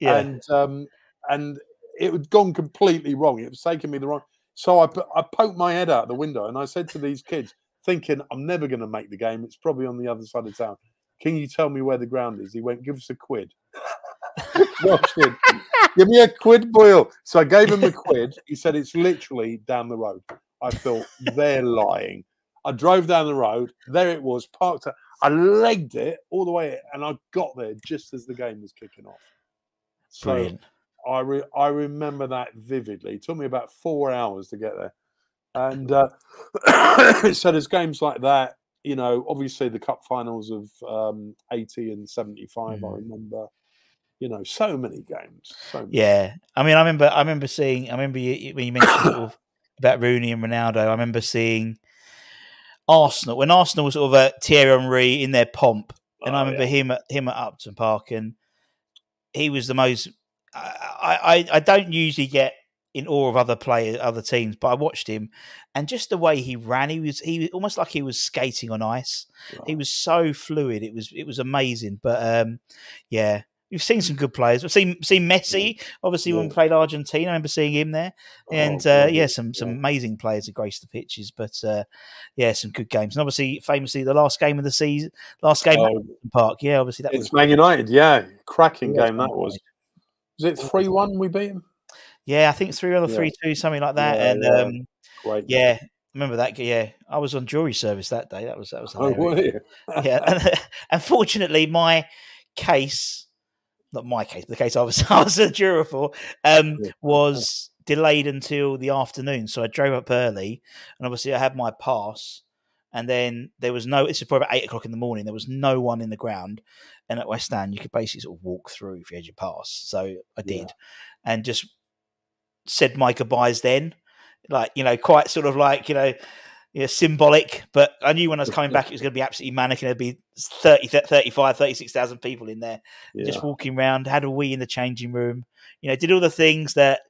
yeah, and um, and it had gone completely wrong. It was taking me the wrong. So I I poked my head out the window and I said to these kids, thinking I'm never going to make the game. It's probably on the other side of town. Can you tell me where the ground is? He went, give us a quid. Give me a quid, Boyle. So I gave him a quid. He said it's literally down the road. I thought they're lying. I drove down the road. There it was, parked. Up. I legged it all the way, and I got there just as the game was kicking off. So brilliant. I re- I remember that vividly. It took me about four hours to get there, and uh, so there's games like that. You know, obviously the cup finals of um, eighty and seventy five. I Mm. remember. You know, so many games. So many. Yeah, I mean, I remember, I remember seeing, I remember you, when you mentioned sort of about Rooney and Ronaldo. I remember seeing Arsenal when Arsenal was sort of a Thierry Henry in their pomp, and I Oh, remember yeah. him at him at Upton Park, and he was the most. I, I I don't usually get in awe of other players, other teams, but I watched him, and just the way he ran, he was he was almost like he was skating on ice. He was so fluid. It was it was amazing. But um, yeah, we've seen some good players. We've seen seen Messi, obviously when we played Argentina. I remember seeing him there, and Oh, uh, yeah, some some yeah. amazing players that graced the pitches. But uh, yeah, some good games. And obviously, famously, the last game of the season, last game at Oh, Upton Park. Yeah, obviously that was Man United. Yeah, cracking Yeah, game that was. Was it three one? We beat him. yeah, I think three one or three two, something like that. Yeah, and yeah. um, Great. yeah, remember that? Yeah, I was on jury service that day. That was that was Oh, hilarious. were you? yeah. And, unfortunately, my case, not my case, but the case I was I was a juror for, um, was delayed until the afternoon. So I drove up early, and obviously I had my pass. And then there was no. This is probably about eight o'clock in the morning. There was no one in the ground, and at West End you could basically sort of walk through if you had your pass. So I Yeah. did, and just said my goodbyes then, like you know, quite sort of like you know, yeah, symbolic. But I knew when I was coming back, it was going to be absolutely manic, and there'd be 30, 35, 36,000 people in there Yeah. just walking around. Had a wee in the changing room. You know, did all the things that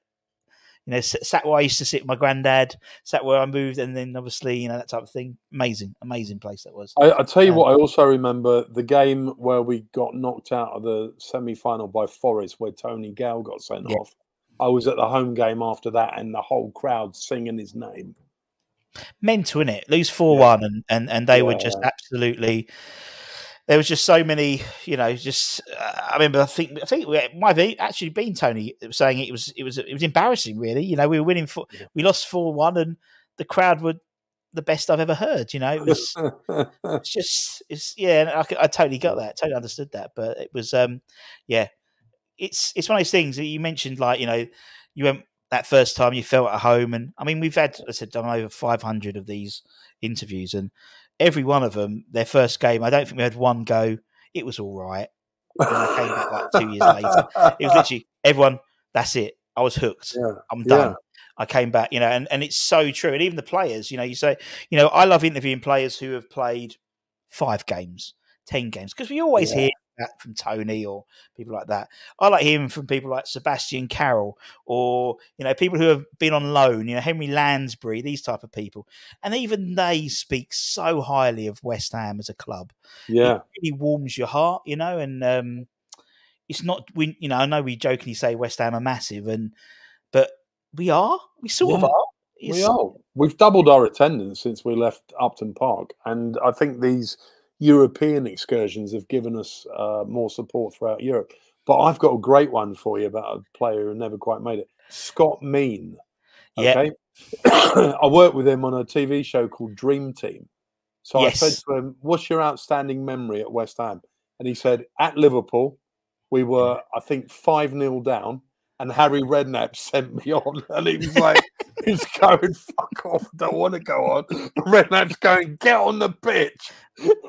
you know, sat where I used to sit with my granddad, sat where I moved, and then obviously you know that type of thing. Amazing, amazing place that was. I, I tell you Um, what, I also remember the game where we got knocked out of the semi final by Forest, where Tony Gale got sent Yeah. off. I was at the home game after that, and the whole crowd singing his name. Mental in it. Lose four one, and and and they were just yeah. absolutely. There was just so many, you know. Just uh, I remember, I think I think it might actually been Tony saying it was it was it was embarrassing. Really, you know, we were winning for Yeah. we lost four one, and the crowd were the best I've ever heard. You know, it was it's just it's yeah. and I, I totally got that, totally understood that, but it was um yeah, it's it's one of those things that you mentioned, like you know, you went that first time you felt at home, and I mean we've had I said done over five hundred of these interviews, and every one of them, their first game, I don't think we had one go. It was all right. And I came back like two years later. It was literally everyone. That's it. I was hooked. Yeah, I'm yeah. done. I came back, you know, and, and it's so true. And even the players, you know, you say, you know, I love interviewing players who have played five games, ten games, because we always Yeah. hear that from Tony or people like that. I like hearing from people like Sebastian Carole or you know people who have been on loan, you know Henry Lansbury, these type of people, and even they speak so highly of West Ham as a club yeah, it really warms your heart, you know. And um, it's not we, you know, I know we jokingly say West Ham are massive, and but we are. We sort of Yeah, are. We are. We've doubled our attendance since we left Upton Park, and I think these European excursions have given us uh, more support throughout Europe. But I've got a great one for you about a player who never quite made it. Scott Mean. Yeah. Okay. I worked with him on a TV show called Dream Team. So I said to him, What's your outstanding memory at West Ham? And he said, At Liverpool, we were, I think, 5 0 down, and Harry Redknapp sent me on. And he was like, He's going, Fuck off, don't want to go on. Redknapp's going, Get on the pitch.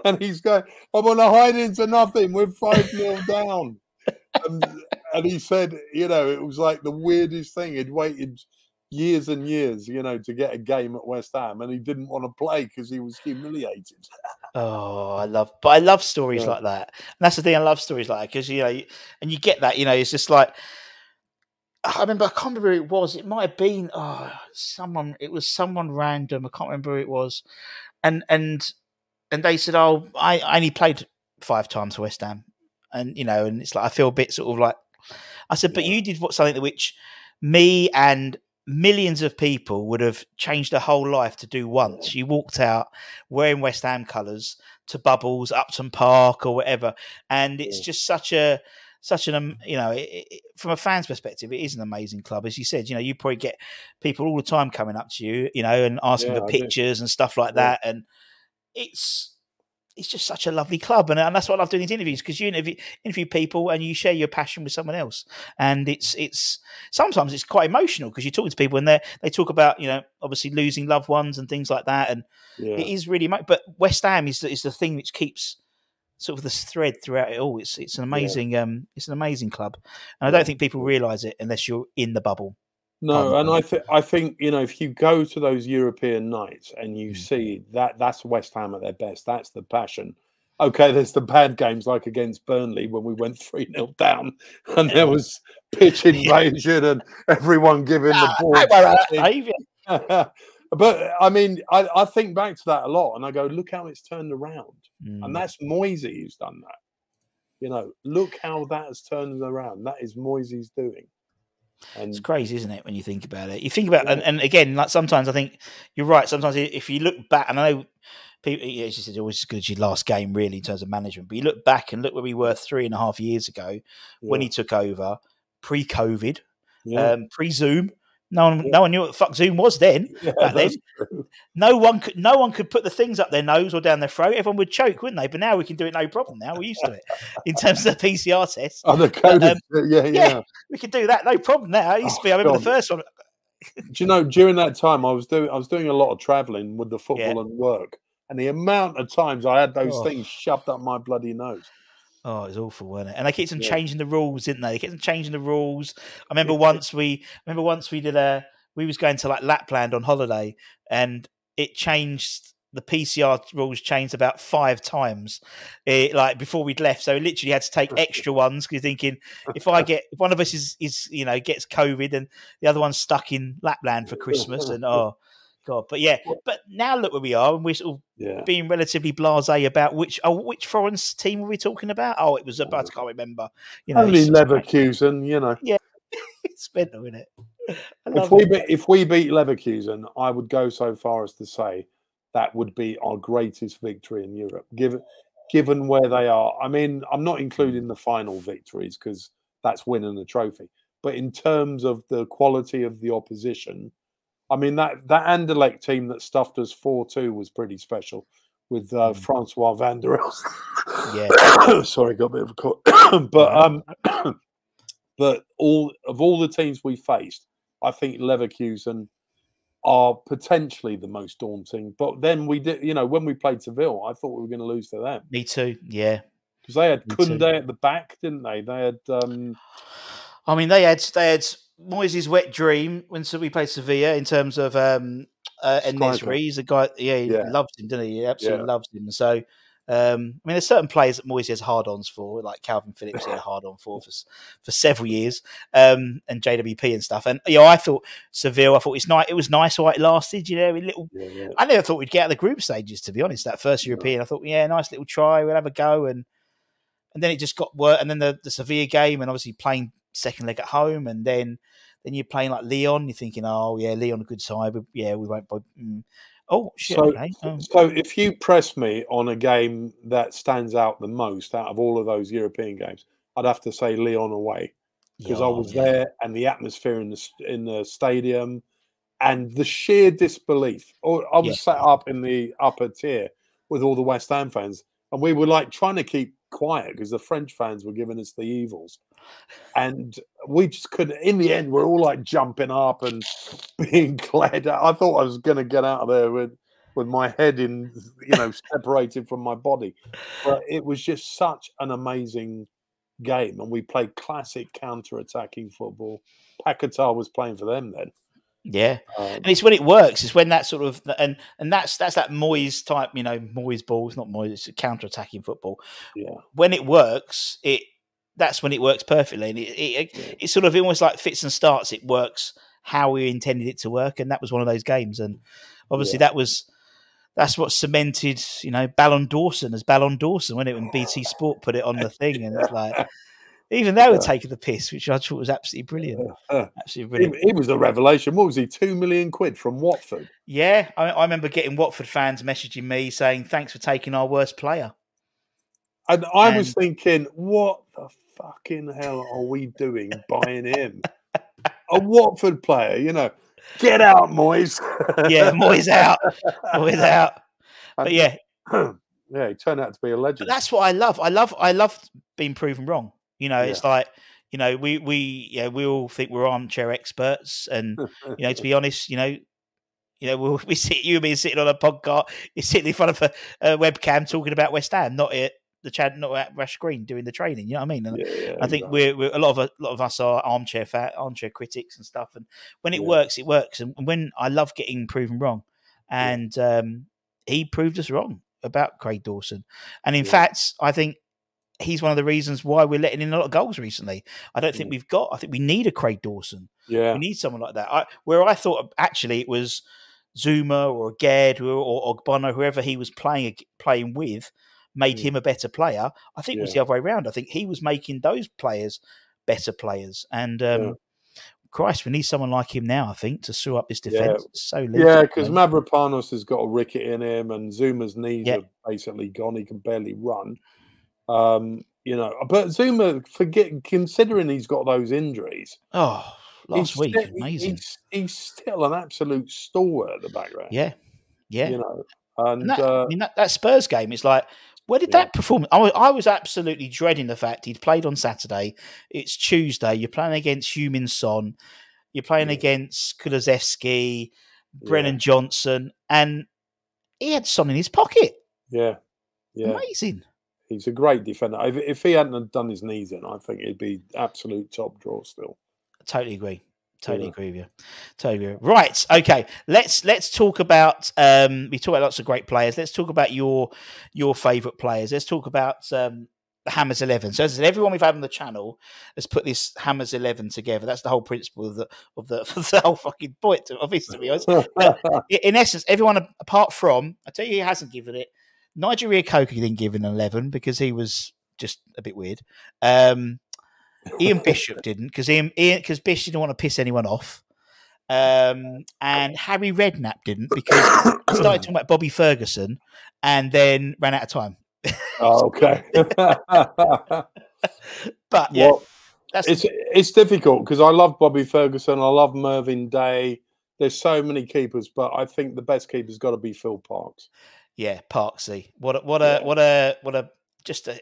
And he's going, I'm on a hide into nothing. We're 5 0 down. And, and he said, You know, it was like the weirdest thing. He'd waited years and years, you know, to get a game at West Ham, and he didn't want to play because he was humiliated. Oh, I love, but I love stories Yeah. like that. And that's the thing. I love stories like that because you know, and you get that. You know, it's just like I remember. I can't remember who it was. It might have been oh, someone. It was someone random. I can't remember who it was. And and and they said, "Oh, I, I only played five times for West Ham," and you know, and it's like I feel a bit sort of like I said, "But Yeah. you did what something that which me and." Millions of people would have changed their whole life to do once. You walked out wearing West Ham colours to Bubbles, Upton Park, or whatever, and it's Yeah. just such a such an um, you know it, it, from a fan's perspective, it is an amazing club. As you said, you know you probably get people all the time coming up to you, you know, and asking Yeah, for I do. pictures and stuff like Yeah. that, and it's it's just such a lovely club, and, and that's what I love doing these interviews because you interview interview people and you share your passion with someone else, and it's it's sometimes it's quite emotional because you're talking to people and they they talk about you know obviously losing loved ones and things like that, and Yeah, it is really but West Ham is the- is the thing which keeps sort of this thread throughout it all. It's it's an amazing um it's an amazing club, and I don't think people realise it unless you're in the bubble. no, Um, and I think I think you know if you go to those European nights and you Mm. see that that's West Ham at their best. That's the passion. Okay, there's the bad games like against Burnley when we went three 0 down, and there was pitch invasion and everyone giving the ball. Don't worry about back. that, Dave. but I mean, I, I think back to that a lot, and I go, look how it's turned around. Mm. And that's Moisey who's done that. You know, look how that has turned around. That is Moisey's doing. And It's crazy, isn't it, when you think about it? You think about, and, Yeah. and again, like sometimes I think you're right. Sometimes if you look back, and I know people, yeah, as you said, always as good as your last game, really, in terms of management. But you look back and look where we were three and a half years ago when he took over, pre-COVID, yeah, um, pre-Zoom. No one, no one knew what the fuck Zoom was then. yeah, back then. true. No one could, no one could put the things up their nose or down their throat. Everyone would choke, wouldn't they? But now we can do it no problem. Now we're used to it in terms of the PCR test. Oh, the code, um, yeah, yeah, yeah. We can do that no problem. Now it used to be. I remember God. the first one. Do you know during that time I was doing I was doing a lot of traveling with the football Yeah. and work, and the amount of times I had those Oh. things shoved up my bloody nose. Oh, it was awful, wasn't it? And they kept on Yeah. changing the rules, didn't they? They kept on changing the rules. I remember once we I remember once we did a we was going to like Lapland on holiday and it changed the PCR rules changed about five times, eh, like before we'd left. So we literally had to take extra ones because thinking if I get if one of us is is you know gets COVID and the other one's stuck in Lapland for Christmas and oh god. But yeah, but now look where we are and we're sort of Yeah, being relatively blasé about which oh which foreign team were we talking about? Oh, it was about I can't remember. You know, only. Leverkusen, you know. it's mental, isn't it? If we it. beat, if we beat Leverkusen, I would go so far as to say that would be our greatest victory in Europe, given given where they are. I mean, I'm not including the final victories because that's winning the trophy. But in terms of the quality of the opposition, I mean that that Anderlecht team that stuffed us four two was pretty special with uh, Mm. Francois van der Elst. Yeah. Sorry, got a bit of a cut, but um, but all of all the teams we faced, I think Leverkusen are potentially the most daunting. But then we did, you know, when we played Seville, I thought we were going to lose to them Me too. Yeah. because they had Me too. Kunde at the back, didn't they? They had um, I mean, they had they had Moyes' wet dream when we played Sevilla in terms of um uh, and. Nesri. He's a guy. Yeah, he Yeah. loves him, doesn't he? He absolutely Yeah. loves him. So. Um, I mean, there's certain players that Moyes has hard-ons for, like Kalvin Phillips he had hard-on for for, for several years, um, and JWP and stuff. And you know, I thought Seville, I thought it's nice. It was nice while it lasted. You know, a little yeah. I never thought we'd get out of the group stages, to be honest. That first European, I thought, yeah, nice little try, we'll have a go, and and then it just got worse. And then the the Sevilla game, and obviously playing second leg at home, and then then you're playing like Lyon. You're thinking, oh yeah, Lyon a good side, but yeah, we won't. Mm. Oh shit! So, okay. oh. so if you press me on a game that stands out the most out of all of those European games, I'd have to say Lyon away because Yeah, I was yeah. there and the atmosphere in the in the stadium and the sheer disbelief. Or I was Yeah. sat up in the upper tier with all the West Ham fans, and we were like trying to keep quiet because the French fans were giving us the evils, and we just couldn't. In the end, we're all like jumping up and being glad. I thought I was going to get out of there with with my head in, you know, separated from my body, but it was just such an amazing game, and we played classic counter-attacking football. Paquetá was playing for them then. Yeah, Um, and it's when it works. It's when that sort of and and that's that's that Moyes type. You know, Moyes ball. It's not Moyes. It's counter attacking football. yeah, When it works, it that's when it works perfectly, and it it, Yeah. it sort of almost like fits and starts. It works how we intended it to work, and that was one of those games. And obviously, Yeah. that was that's what cemented, you know, Ballon Dawson as Ballon Dawson when it when BT Sport put it on the thing, and it's like even they were Yeah. taking the piss, which I thought was absolutely brilliant. Uh, Absolutely brilliant. he, he was a revelation. What was he? Two million quid from Watford. Yeah, I, I remember getting Watford fans messaging me saying, "Thanks for taking our worst player." And I was thinking, what the fucking hell are we doing buying him? A Watford player, you know. Get out, Moyes. Yeah, Moyes out, Moyes out. But yeah, yeah, he turned out to be a but legend. that's what I love. I love, I love being proven wrong. You know, it's like you know, we we yeah, we all think we're armchair experts, and you know, to be honest, you know. You know, we we sit you and me sitting on a podcast. You're sitting in front of a, a webcam talking about West Ham, not at the chat, not at Rush Green doing the training. You know what I mean? And Yeah, yeah, I think exactly. we're, we're a lot of a lot of us are armchair fat, armchair critics and stuff. And when it Yeah. works, it works. And when I love getting proven wrong, and um, he proved us wrong about Craig Dawson. And in Yeah. fact, I think he's one of the reasons why we're letting in a lot of goals recently. I don't think we've got. I think we need a Craig Dawson. yeah, We need someone like that. I, where I thought actually it was Zouma or Ged or, Ogbonna, whoever he was playing playing with, made Mm. him a better player. I think it was the other way around. I think he was making those players better players. And um, Yeah. Christ, we need someone like him now. I think to sew up this defense. It's so yeah, because. Mavropanos has got a ricket in him, and Zouma's knees Yeah. are basically gone. He can barely run. Um, you know, but Zouma, forget considering he's got those injuries. oh, last week, still- amazing. He's, he's still an absolute stalwart at the background. yeah, yeah. you know, and, And that, uh, I mean, that, that Spurs game, it's like, where did Yeah. that performance? I was, I was absolutely dreading the fact he'd played on Saturday. It's Tuesday. You're playing against Heung-min Son. You're playing Yeah. against Kulusevski, yeah, Brennan Johnson, and he had Son in his pocket. yeah, yeah, Amazing. He's a great defender. If, if he hadn't done his knees in, I think he'd be absolute top draw still. Totally agree. Totally Yeah. agree with you. Totally agree. Right. Okay. Let's let's talk about. Um, we talk about lots of great players. Let's talk about your your favourite players. Let's talk about um, the Hammers Eleven. So, as I said, everyone we've had on the channel has put this Hammers Eleven together. That's the whole principle of the of the, of the whole fucking point Obviously. To be honest, in essence, everyone apart from I tell you, he hasn't given it. Nigeria Coker didn't give an eleven because he was just a bit weird. Um, Ian Bishop didn't because Ian because Bishop didn't want to piss anyone off. Um, and Harry Redknapp didn't because he started talking about Bobby Ferguson and then ran out of time. Oh, okay. But yeah, Well, that's it's it's difficult because I love Bobby Ferguson. I love Mervyn Day. There's so many keepers, but I think the best keeper's got to be Phil Parkes. Yeah, Parksy. What a, what a Yeah. what a what a just a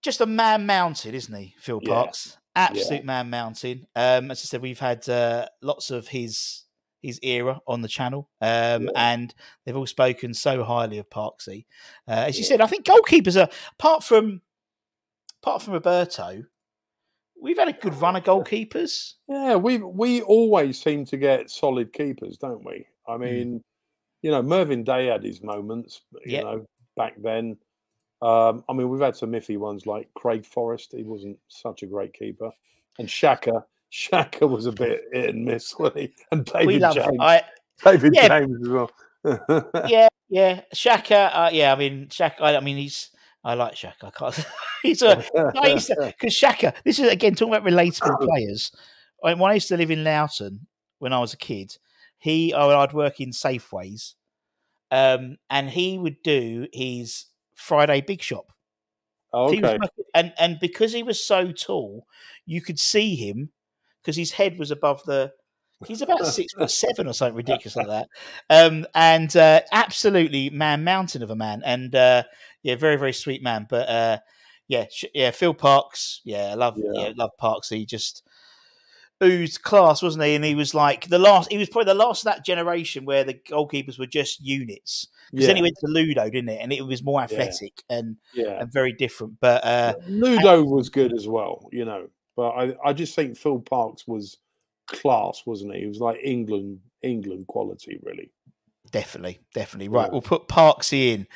just a man mounted, isn't he, Phil Yeah. Parkes? Absolute man mountain. Um, as I said, we've had uh, lots of his his era on the channel, um, Yeah. and they've all spoken so highly of Parksy. Uh, as you Yeah. said, I think goalkeepers are apart from apart from Roberto, we've had a good run of goalkeepers. Yeah, we we always seem to get solid keepers, don't we? I mean, you know, Mervyn Day had his moments, you Yeah. know, back then. Um, I mean, we've had some iffy ones like Craig Forrest. He wasn't such a great keeper, and Shaka. Shaka was a bit hit and miss? And David. James. I, David yeah. James as well. yeah, yeah. Shaka, uh, yeah. I mean, Shaka. I, I mean, he's. I like Shaka. I can't. he's a because Shaka. This is again talking about relatable players. I- mean, when I used to live in Loughton when I was a kid, he oh, I'd work in Safeways, um, and he would do his Friday big shop. Oh, okay. working- and and because he was so tall, you could see him because his head was above the. He's about six foot seven or something ridiculous like that, um, and uh, absolutely man mountain of a man, and uh, yeah, very very sweet man. But uh, yeah, sh- yeah, Phil Parkes, yeah, I love Yeah. yeah, love Parkes. He just oozed class, wasn't he? And he was like the last. He was probably the last of that generation where the goalkeepers were just units. Because Yeah, then he went to Ludo, didn't it? And it was more athletic and, yeah. and very different. But uh, Ludo was good as well, you know. But I, I just think Phil Parkes was class, wasn't he? He was like England, England quality, really. Definitely, definitely. Right, we'll put Parksy in.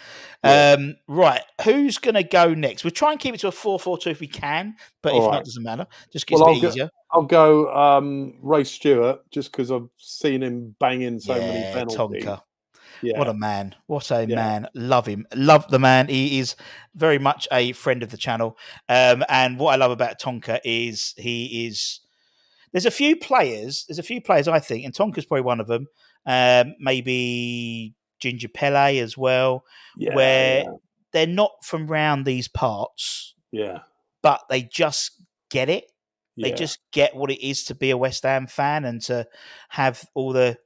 Yeah. Um, right, who's going to go next? We'll try and keep it to a 4 4 2 if we can, but if All not, doesn't matter. Just gets Well, a I'll bit go- easier. I'll go um, Ray Stewart just because I've seen him banging so many yeah, penalties. Tonka. Yeah, What a man. What a Yeah. man. Love him. Love the man. He is very much a friend of the channel. Um, and what I love about Tonka is he is. There's a few players. There's a few players I think, and Tonka's probably one of them. Um, maybe Ginger Pele as well. yeah, where- They're not from round these parts, yeah, but they just get it. yeah. They just get what it is to be a West Ham fan and to have all the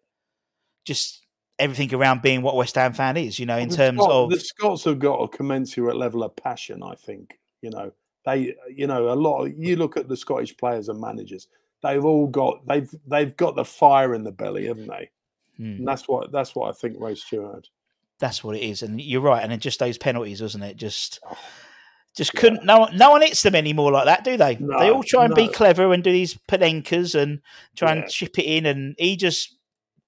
just everything around being what a West Ham fan is. You know, in The terms Scot- of the Scots have got a commensurate level of passion. I think you know they, you know, a lot. Of, you look at the Scottish players and managers; they've all got they've they've got the fire in the belly, haven't they? Hmm. And that's what that's what I think Ray Stewart. had. That's what it is, and you're right. And then just those penalties, wasn't it? Just, Oh, just yeah. couldn't. No one, no one hits them anymore like that, do they? they all try and be clever and do these panenkas and try Yeah. and chip it in, and he just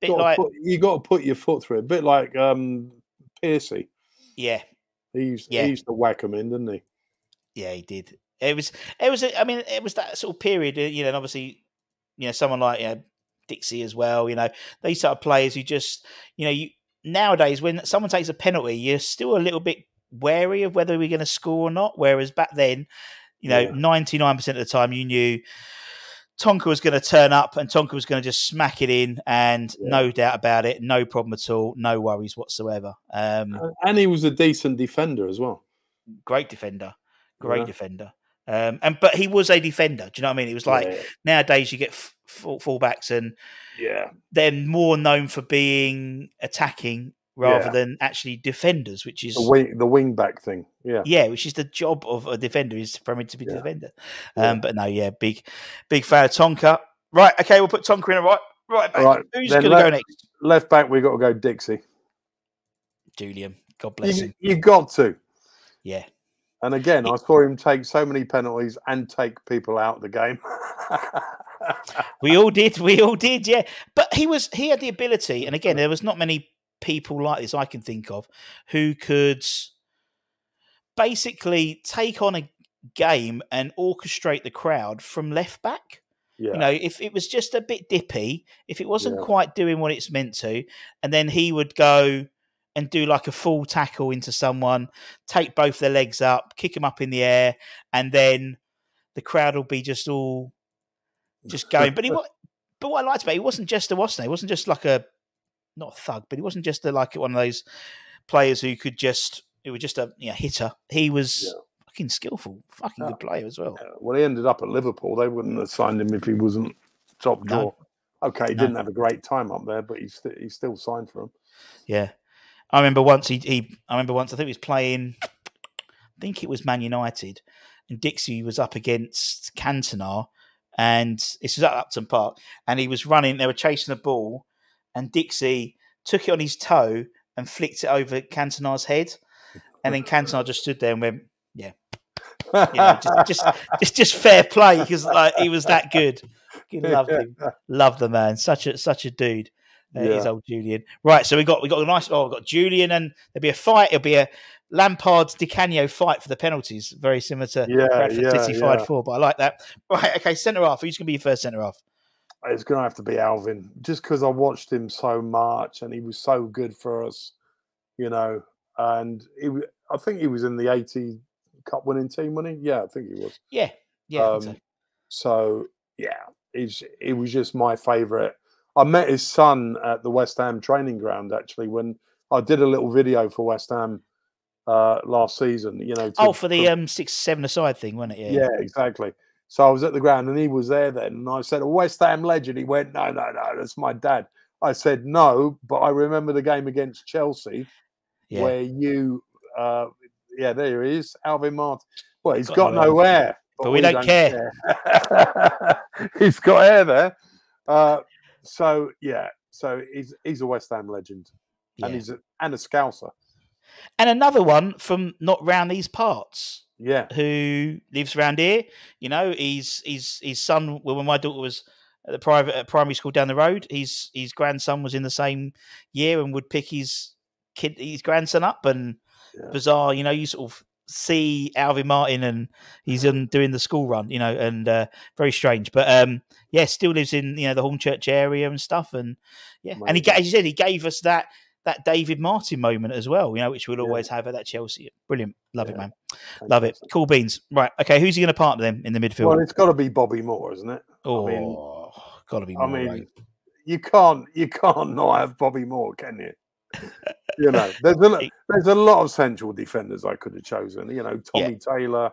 bit Gotta like, put- you got to put your foot through it, a bit like um, Piercy. yeah, He used, Yeah. he used to whack him in, didn't he? yeah, he did. It was, it was. I mean, it was that sort of period, uh, you know. And obviously, you know, someone like you know, Dixie as well. You know, these sort of players who just, you know, you nowadays when someone takes a penalty, you're still a little bit wary of whether we're going to score or not. Whereas back then, you know, ninety nine percent of the time, you knew Tonka was going to turn up and Tonka was going to just smack it in, and Yeah. no doubt about it, no problem at all, no worries whatsoever. Um, And- And he was a decent defender as well. great defender, great Yeah. defender. Um, and but he was a defender. Do you know what I mean? It was like yeah, nowadays you get f- full, fullbacks and yeah, they're more known for being attacking rather Yeah. than actually defenders, which is the wing the wing back thing. Yeah, yeah, which is the job of a defender is for him to be Yeah. defender. Um, but no, yeah, big big fan of Tonka. Right, okay, we'll put Tonka in a right right back. Right, Who's going to go next? left back we've got to go Dixie. Julian. God bless You, him. you got to. Yeah, And again, I saw him take so many penalties and take people out of the game. we all did. We all did. Yeah, but he was he had the ability, and again, there was not many people like this I can think of who could basically take on a game and orchestrate the crowd from left back. yeah, You know, if it was just a bit dippy, if it wasn't Yeah. quite doing what it's meant to, and then he would go and do like a full tackle into someone, take both their legs up, kick them up in the air, and then the crowd will be just all just going. But he but what I liked about it, he wasn't just a wasn't he? He wasn't just like a not a thug, but he wasn't just a, like one of those players who could just it was just a you know, hitter. He was Yeah. fucking skillful, fucking Yeah. good ah. player as well. Yeah, well, he ended up at Liverpool. They wouldn't have signed him if he wasn't top No. Okay, he No. didn't have a great time up there, but he, st- he still signed for him. Yeah. I remember once he, he I remember once I think he was playing I think it was Man United and Dixie was up against Cantona and this was at Upton Park and he was running they were chasing the ball and Dixie took it on his toe and flicked it over Cantona's head and then Cantona just stood there and went you know, just just just, just fair play because like he was that good. Loved him. Love the man. Such a such a dude. Is Yeah. old Julian. Right, so we got we got a nice. Oh, we got Julian, and there'll be a fight. It'll be a Lampard Di Canio fight for the penalties, very similar to yeah, Bradford yeah, City five yeah. four. But I like that. Right, okay, centre half. Who's going to be your first centre half? It's going to have to be Alvin, just because I watched him so much and he was so good for us, you know. And he, I think he was in the 80 Cup winning team, wasn't he? Yeah, I think he was. Yeah, yeah. Um, So, yeah, he's he was just my favourite. I met his son at the West Ham training ground actually when I did a little video for West Ham uh, last season. You know, to, oh, for the um six seven aside thing, wasn't it? yeah, exactly. So I was at the ground and he was there then, and I said, "A West Ham legend." He went, "No, no, no, that's my dad." I said, "No," but I remember the game against Chelsea yeah. where you, uh, yeah, there he is, Alvin Martin. Well, he's Got got, no no hair, But we don't care. he's got hair there. Uh, so yeah, so he's he's a West Ham legend, yeah. and he's a, and a Scouser. and another one from not round these parts. Yeah, who lives around here. You know, he's he's his son. Well, when my daughter was at the private at primary school down the road, his his grandson was in the same year and would pick his kid his grandson up. And Yeah. bizarre, you know, you sort of see Alvin Martin and he's in doing the school run, you know, and uh, very strange. But um, yeah, still lives in you know the Hornchurch area and stuff. And yeah, and he as you said, he gave us that. That David Martin moment as well, you know, which we'll Yeah. always have at that Chelsea. Brilliant, love it, Yeah. man. Love it. Cool beans. Right. Okay. Who's he going to partner them in the midfield? Well, it's got to be Bobby Moore, isn't it? oh, mean- got to be I mean, right? you can't you can't not have Bobby Moore, can you? you know, there's a there's a lot of central defenders I could have chosen. You know, Yeah. Tommy Taylor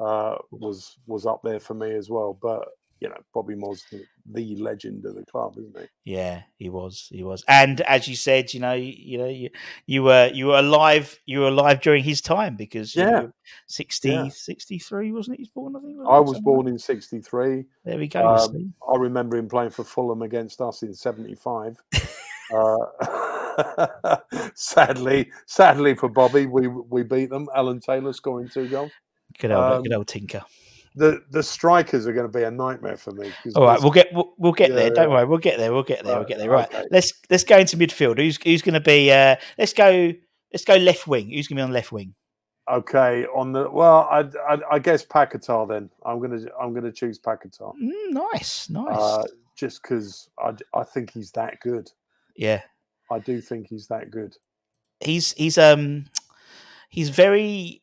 uh, was was up there for me as well, but you know, Bobby Moore's the, legend of the club, isn't he? yeah, he was. He was. And as you said, you know, you, you know, you, you were you were alive. You were alive during his time because you Yeah. know, 60, Yeah. 63, wasn't he? He was born. I think. I was Something born in '63. There we go. um. I remember him playing for Fulham against us in '75. uh, sadly, sadly for Bobby, we we beat them. Alan Taylor scoring two goals. Good old, um, good old Tinker. The the strikers are going to be a nightmare for me. All right, we'll get we'll, we'll get Yeah, there. Don't yeah. worry, we'll get there. We'll get there. We'll Right, get there. Right. okay. Let's let's go into midfield. Who's who's going to be? Uh, let's go. Let's go left wing. Who's going to be on left wing? Okay, on the well, I, I, I guess Paquetá. Then I'm gonna I'm gonna choose Paquetá, Mm, nice, nice. uh, just because I, I think he's that good. Yeah, I do think he's that good. he's he's um he's very.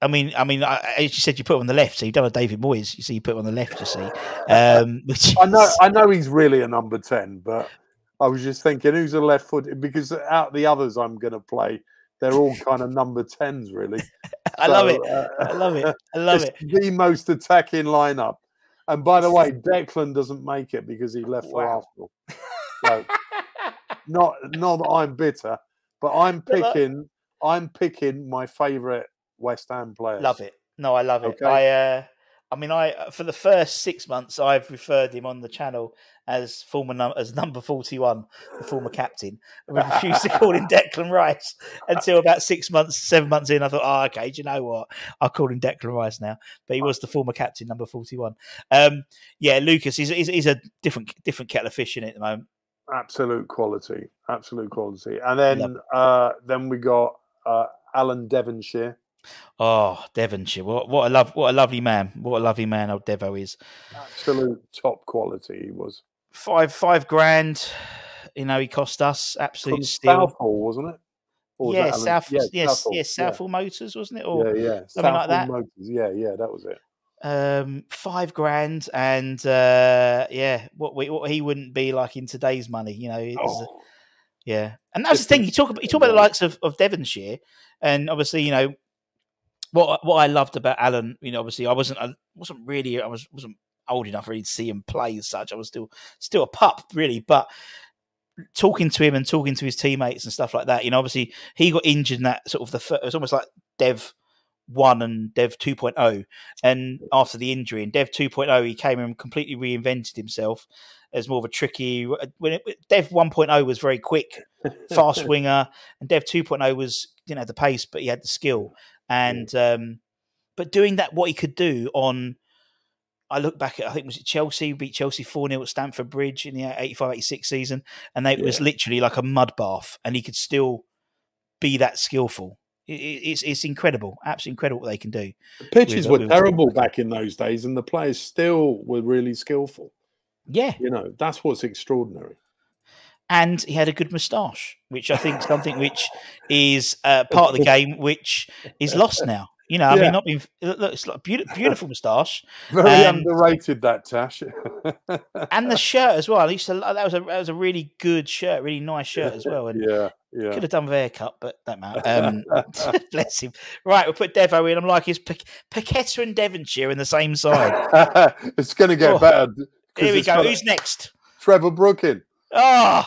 I mean, I mean, I, as you said, you put him on the left, so you've done a David Moyes. You see, you put him on the left. You see, um, which I know is- I know he's really a number ten, but I was just thinking who's a left foot because out of the others I'm gonna play, they're all kind of number tens really. I love it. uh, I love it. I love it. the most attacking lineup. And by the way, Declan doesn't make it because he left for Arsenal. So not not that I'm bitter, but I'm picking I'm picking my favourite West Ham players. Love it. No, I love it. Okay. I, uh, I mean, I uh, for the first six months, I've referred him on the channel as former num- as number forty one, the former captain. I refused to call him Declan Rice until about six months, seven months in. I thought, oh, okay, do you know what? I'll call him Declan Rice now. But he was the former captain, number forty one. Um, yeah, Lucas, he's, he's, he's a different different kettle of fish in it at the moment. Absolute quality. Absolute quality. And then Love uh then we got uh Alan Devonshire. Oh, Devonshire, what what a love, what a lovely man, what a lovely man old Devo is. Absolute top quality he was. five five grand. You know, he cost us From absolute steal. Southall, wasn't it? Or Yeah, South, yes, Southall, yes, Southall Motors, wasn't it? Yeah, Or yeah. yeah. something like that. Motors. Yeah, yeah, that was it. Um, five grand, and uh, yeah, what we what he wouldn't be like in today's money, you know. Oh, Yeah, and that's the thing. You talk about you talk about the likes of, of Devonshire, and obviously, you know, what what I loved about Alan. You know, obviously, I wasn't I wasn't really I was wasn't old enough really to see him play as such. I was still still a pup, really, but talking to him and talking to his teammates and stuff like that. You know, obviously, he got injured in that sort of the. It was almost like Dev. One and Dev 2.0, and after the injury, and Dev 2.0, he came and completely reinvented himself as more of a tricky. When it, Dev 1.0 was very quick, fast winger, and Dev 2.0 was didn't have the pace, but he had the skill. And um, but doing that, what he could do on, I look back at I think was it Chelsea beat Chelsea four 0 at Stamford Bridge in the 85-86 season, and they, it was literally like a mud bath, and he could still be that skillful. It, it- it's it's incredible, absolutely incredible what they can do. The pitches with- were with- terrible back in those days, and the players still were really skillful. Yeah, You know, that's what's extraordinary. and he had a good moustache, which I think is something which is uh, part of the game which is lost now. You know, I Yeah. mean, not being look, it's like beautiful, beautiful moustache, Very And- underrated that Tash. and the shirt as well. I used to that was a that was a really good shirt, really nice shirt as well. And yeah, yeah. could have done with a haircut, but don't matter. Um, bless him. Right, we'll put Devo in. I'm like Pac- Paquetá and Devonshire in the same side. it's going to get Oh, better. Here we go. Who's next? Trevor Brooking. Oh,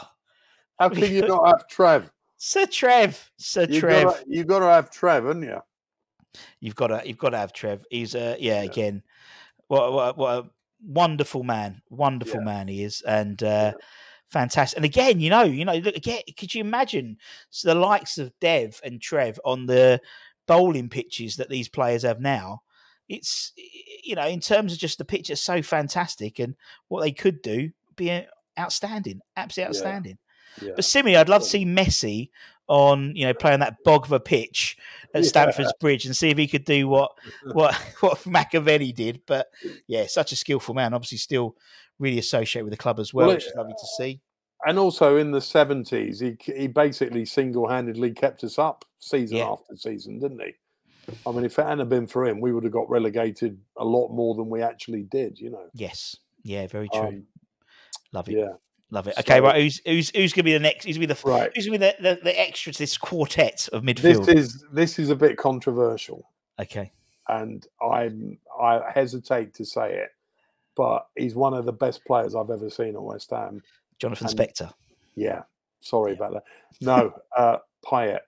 How can you not have Trev? Sir Trev. Sir You Trev. gotta, you got to have Trev, haven't you? You've got to you've got to have Trev. He's uh yeah, Yeah. again, what what, what a wonderful man, wonderful Yeah. man he is, and uh, fantastic. And again, you know, you know, look again. Could you imagine the likes of Dev and Trev on the bowling pitches that these players have now? It's you know, in terms of just the pitch, it's so fantastic, and what they could do be outstanding, absolutely outstanding. Yeah. But Simi, I'd love to see Messi on, you know, playing that bog of a pitch at Yeah. Stamford's Bridge and see if he could do what what what Machiavelli did. But yeah, such a skillful man. Obviously, still really associated with the club as well, Well, which is lovely to see. And also in the 70s, he, he basically single handedly kept us up season Yeah. after season, didn't he? I mean, if it hadn't been for him, we would have got relegated a lot more than we actually did, you know. Yes, yeah, very true. Um, Love it, yeah. Love it. Okay, So- right. Who's who's who's gonna be the next? Who's gonna be the Right. who's gonna be the, the, the extra to this quartet of midfield? This is this is a bit controversial, okay, and I'm I hesitate to say it, but he's one of the best players I've ever seen at West Ham. Jonathan and- Spector. Yeah, sorry about that. No, uh, Payet.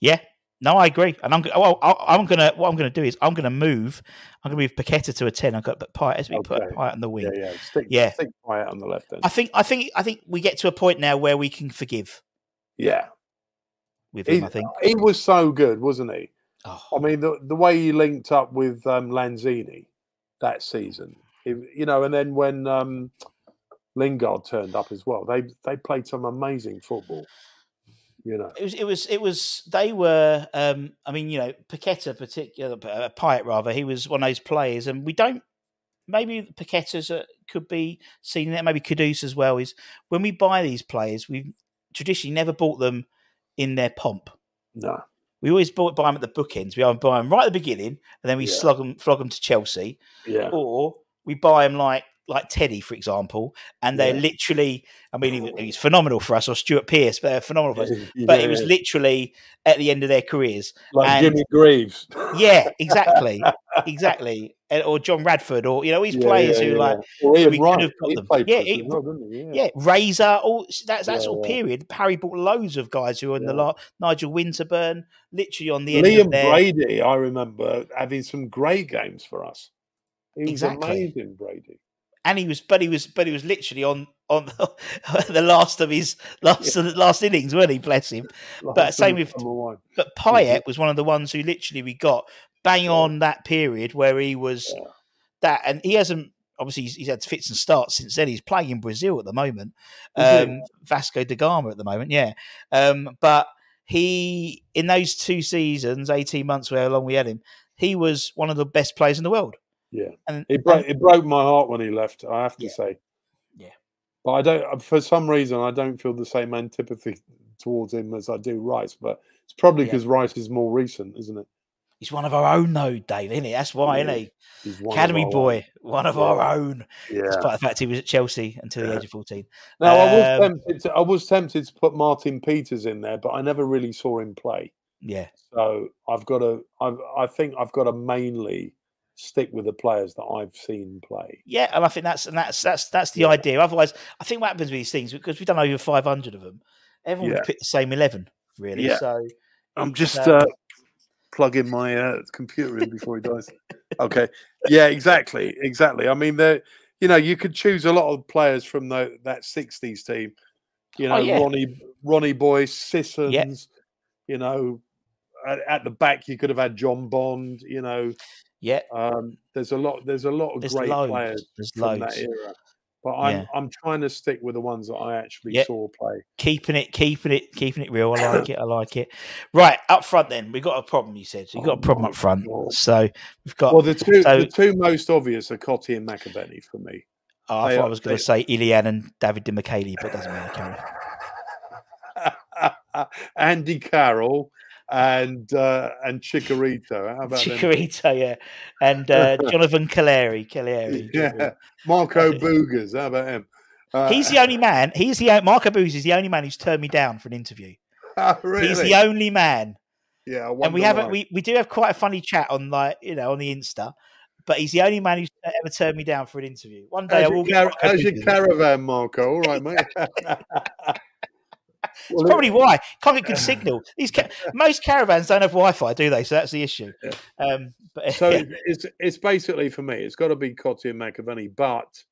Yeah. No, I agree, and I'm well. I- I'm gonna what I'm gonna do is I'm gonna move. I'm gonna move Paquetá to a ten. I've got but Payet as we put Okay. Payet on the wing. Yeah, yeah. Stick, Yeah. stick on the left end. I think I think I think we get to a point now where we can forgive Yeah, with he, him. I think. he was so good, wasn't he? Oh, I mean, the the way he linked up with um, Lanzini that season, it- you know, and then when um, Lingard turned up as well, they they played some amazing football. You know, it was it was it was they were. Um, I mean, you know, Paquetá, particular uh, Payet rather, he was one of those players, and we don't. Maybe Paquetá's uh, could be seen there. Maybe Kudus as well. Is when we buy these players, we've traditionally never bought them in their pomp. no, We always bought, buy them at the bookends. We either buy them right at the beginning, and then we Yeah. slog them, flog them to Chelsea, yeah, or we buy them like like Teddy, for example, and they're Yeah. literally. I mean, he, he's phenomenal for us, or Stuart Pearce, but they're phenomenal for us. Yeah, But it was literally at the end of their careers. like and- Jimmy Greaves. Yeah, exactly, exactly. And- Or John Radford, or you know, these Yeah, players yeah, who yeah. like Ian we could have got them. Yeah, it- well, yeah, Razor, all that's that Yeah, sort yeah. period. Harry bought loads of guys who were in the lot. Nigel Winterburn, literally on the end Liam. Brady, I remember having some great games for us. He was Exactly. amazing, Brady. And he was, but he was, but he was literally on on the last of his last of the last innings, weren't he? Bless him. But same with-. But Payet was one of the ones who literally we got bang on that period where he was Yeah. that, and he hasn't. Obviously, he's, he's had fits and starts since then. He's playing in Brazil at the moment, um, Vasco da Gama at the moment. Yeah, um, but he in those two seasons, eighteen months, where long we had him, he was one of the best players in the world. Yeah. and, It broke, it broke my heart when he left. I have to Yeah. say. Yeah. But I don't. For some reason, I don't feel the same antipathy towards him as I do Rice. But it's probably Yeah. because Rice is more recent, isn't it? he's one of our own, though, Dave. Isn't he? That's why, Yeah, isn't he? He's one Academy boy, one of Yeah. our own. Yeah. Despite the fact he was at Chelsea until the age of fourteen. Now I was Um, tempted. To, I was tempted to put Martin Peters in there, but I never really saw him play. Yeah, So I've got to. I've, I think I've got to mainly stick with the players that I've seen play. Yeah, and I think that's and that's that's that's the Yeah. idea. Otherwise, I think what happens with these things because we've done over five hundred of them, everyone Yeah. would pick the same eleven, really. Yeah. So I'm just uh, uh, plugging my uh, computer in before he dies. okay. Yeah, exactly. Exactly. I mean, there. You know, you could choose a lot of players from the, that '60s team. You know, Oh, yeah. Ronnie, Ronnie Boyce, Sissons. You know, at, at the back you could have had John Bond. You know, yeah, um, there's a lot. There's a lot of there's great loads. players There's from loads. that era. But I'm Yeah. I'm trying to stick with the ones that I actually Yeah. saw play. Keeping it, keeping it, keeping it real. I like it. I like it. Right up front, then we've got a problem. You said so. You got a Oh problem up front. So we've got. Well, the two so- the two most obvious are Cottee and McAvennie for me. oh, I they thought I was going to say Ilan and David Di Michele, but it doesn't matter. Andy Carroll and uh, and Chicharito. How about them? Yeah, and uh, Jonathan Calleri, Calleri. Yeah, Marco Boogers. How about him? Uh, He's the only man. He's the Marco Booz is the only man who's turned me down for an interview. really? He's the only man, yeah, I and we have a, why. we we do have quite a funny chat on like you know on the Insta. But he's the only man who's ever turned me down for an interview. One day How's, I your, will get car- how's your caravan, Marco? All right, mate. It's probably why can't get good signal. These ca- most caravans don't have Wi-Fi, do they? So that's the issue. Um, but so it's it's basically for me. It's got to be Cottee and McAvennie, but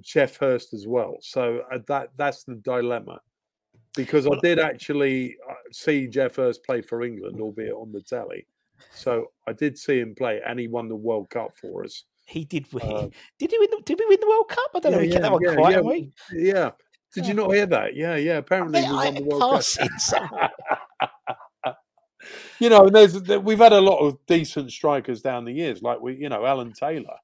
Geoff Hurst as well. So uh, that that's the dilemma. Because I did actually uh, see Geoff Hurst play for England, albeit on the telly. So I did see him play, and he won the World Cup for us. he did win. Uh, did he win? The, did we win the World Cup? I don't know. Yeah, We kept yeah, that one yeah, quiet, yeah, we? Yeah. Did you not hear that? Yeah, yeah. Apparently we won the World Cup. you know, there's there- we've had a lot of decent strikers down the years, like we, you know, Alan Taylor,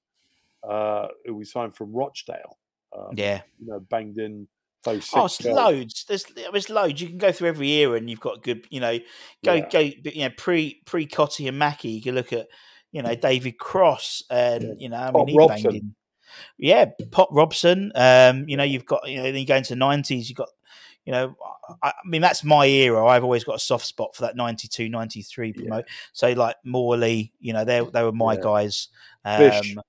uh, who we signed from Rochdale. Um, yeah. you know, banged in those. Oh, it's loads. There's there's loads. You can go through every era, and you've got good. You know, go Yeah. go. You know, pre pre Cottee and Mackie. You can look at you know David Cross, and Yeah. you know, I mean, he banged in. Yeah, Pop Robson. Um, you know, you've got you know, then you go into the nineties. You've got you know, I, I mean, that's my era. I've always got a soft spot for that 92, 93 Yeah. promote. So like Morley, you know, they they were my Yeah. guys. Um.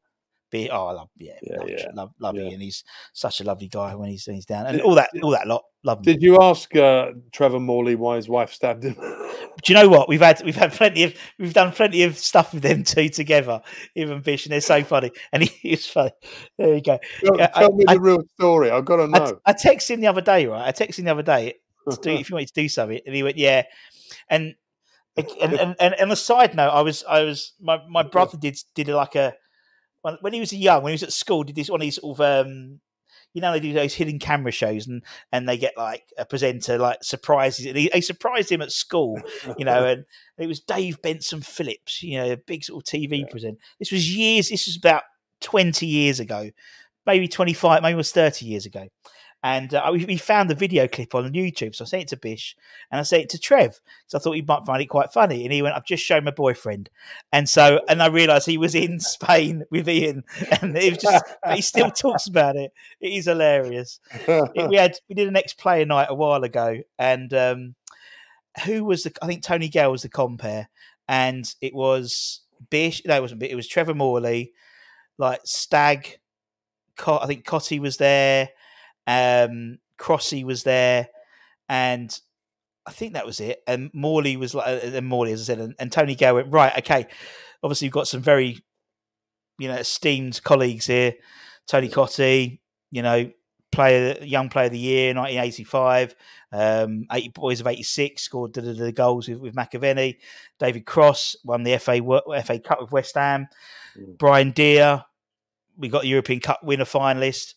Be, oh, I love, yeah, Yeah, love, yeah, love, love yeah. and he's such a lovely guy when he's when he's down, and Did- all that, all that lot, love him. Did you ask uh, Trevor Morley why his wife stabbed him? Do you know what we've had? We've had plenty of, we've done plenty of stuff with them two together, him and Bish, and they're so funny. And he, he's funny. There you go. tell Yeah, I- me I- the real story. I've got to know. I texted him the other day, right? I texted him the other day to do, if you wanted to do something, and he went, "Yeah." And and and, and, and on a side note, I was I was my, my brother did did like a when, when he was young, when he was at school, did this one of these sort of um, you know, they do those hidden camera shows, and and they get like a presenter like surprises, and he, they surprised him at school, you know, and it was Dave Benson Phillips, you know, a big sort of TV Yeah. presenter. This was years. This was about twenty years ago, maybe twenty five, maybe it was thirty years ago. And uh, we, we found the video clip on YouTube, so I sent it to Bish and I sent it to Trev, so I thought he might find it quite funny. And he went, "I've just shown my boyfriend," and so and I realised he was in Spain with Ian, and it was just but he still talks about it. It is hilarious. It- we had we did an ex player night a while ago, and um, who was the? I think Tony Gale was the compare, and it was Bish. No, it wasn't. It was Trevor Morley, like Stag. I think Cottee was there. Um, Crossy was there, and I think that was it. And Morley was like, uh, and Morley, as I said, and, and Tony Gale went right. Okay, obviously you've got some very, you know, esteemed colleagues here. Tony Cottee, you know, player, young player of the year, 1985. Um, eight boys of 86 scored the, the goals with, with McAvennie. David Cross won the FA FA Cup with West Ham. Mm. Brian Dear, we got the European Cup winner finalist.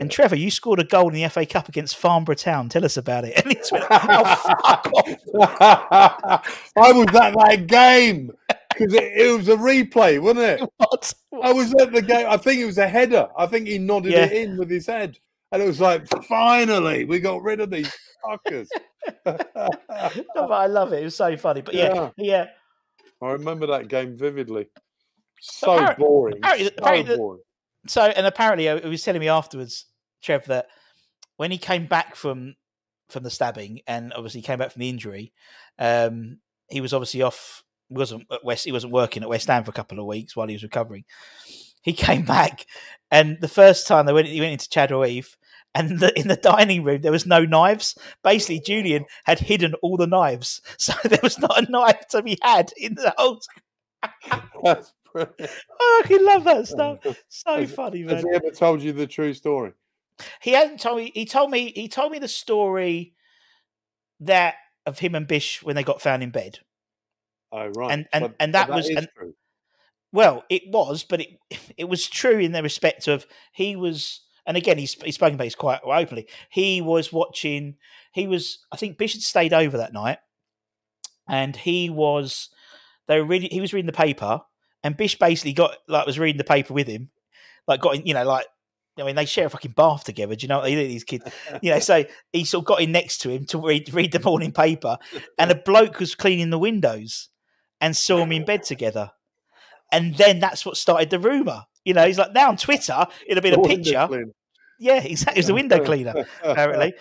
And Trevor, you scored a goal in the FA Cup against Farnborough Town. Tell us about it. And went, oh, fuck off. I was at that game because it, it was a replay, wasn't it? What? I was at the game. I think it was a header. I think he nodded Yeah. it in with his head, and it was like, finally, we got rid of these fuckers. No, but I love it. It was so funny. But yeah, Yeah. yeah. I remember that game vividly. So Apparently- boring. apparently- So apparently boring. So, and apparently, uh, he was telling me afterwards, Trev, that when he came back from from the stabbing, and obviously came back from the injury, um, he was obviously off. wasn't at West. He wasn't working at West Ham for a couple of weeks while he was recovering. He came back, and the first time they went, he went into Chadwell Heath, and the, in the dining room there was no knives. Basically, Julian had hidden all the knives, so there was not a knife to be had in the whole. That's Oh, I love that stuff. So Has- funny, Has man. he ever told you the true story? He hasn't told me. He told me. He told me the story that of him and Bish when they got found in bed. Oh, right. And- and- But- and but that was- and- true. Well, it was, but it it was true in the respect of he was, and again, he's he's spoken about this quite openly. He was watching. He was. I think Bish had stayed over that night, and he was. They were reading. He was reading the paper, and Bish basically got like was reading the paper with him, like got in, you know like I mean, they share a fucking bath together. Do you know what they do? These kids, you know. So he sort of got in next to him to read read the morning paper, and a bloke was cleaning the windows and saw him in bed together, and then that's what started the rumor. You know, he's like now on Twitter, it'll be a picture. Yeah, exactly. It was a window cleaner apparently,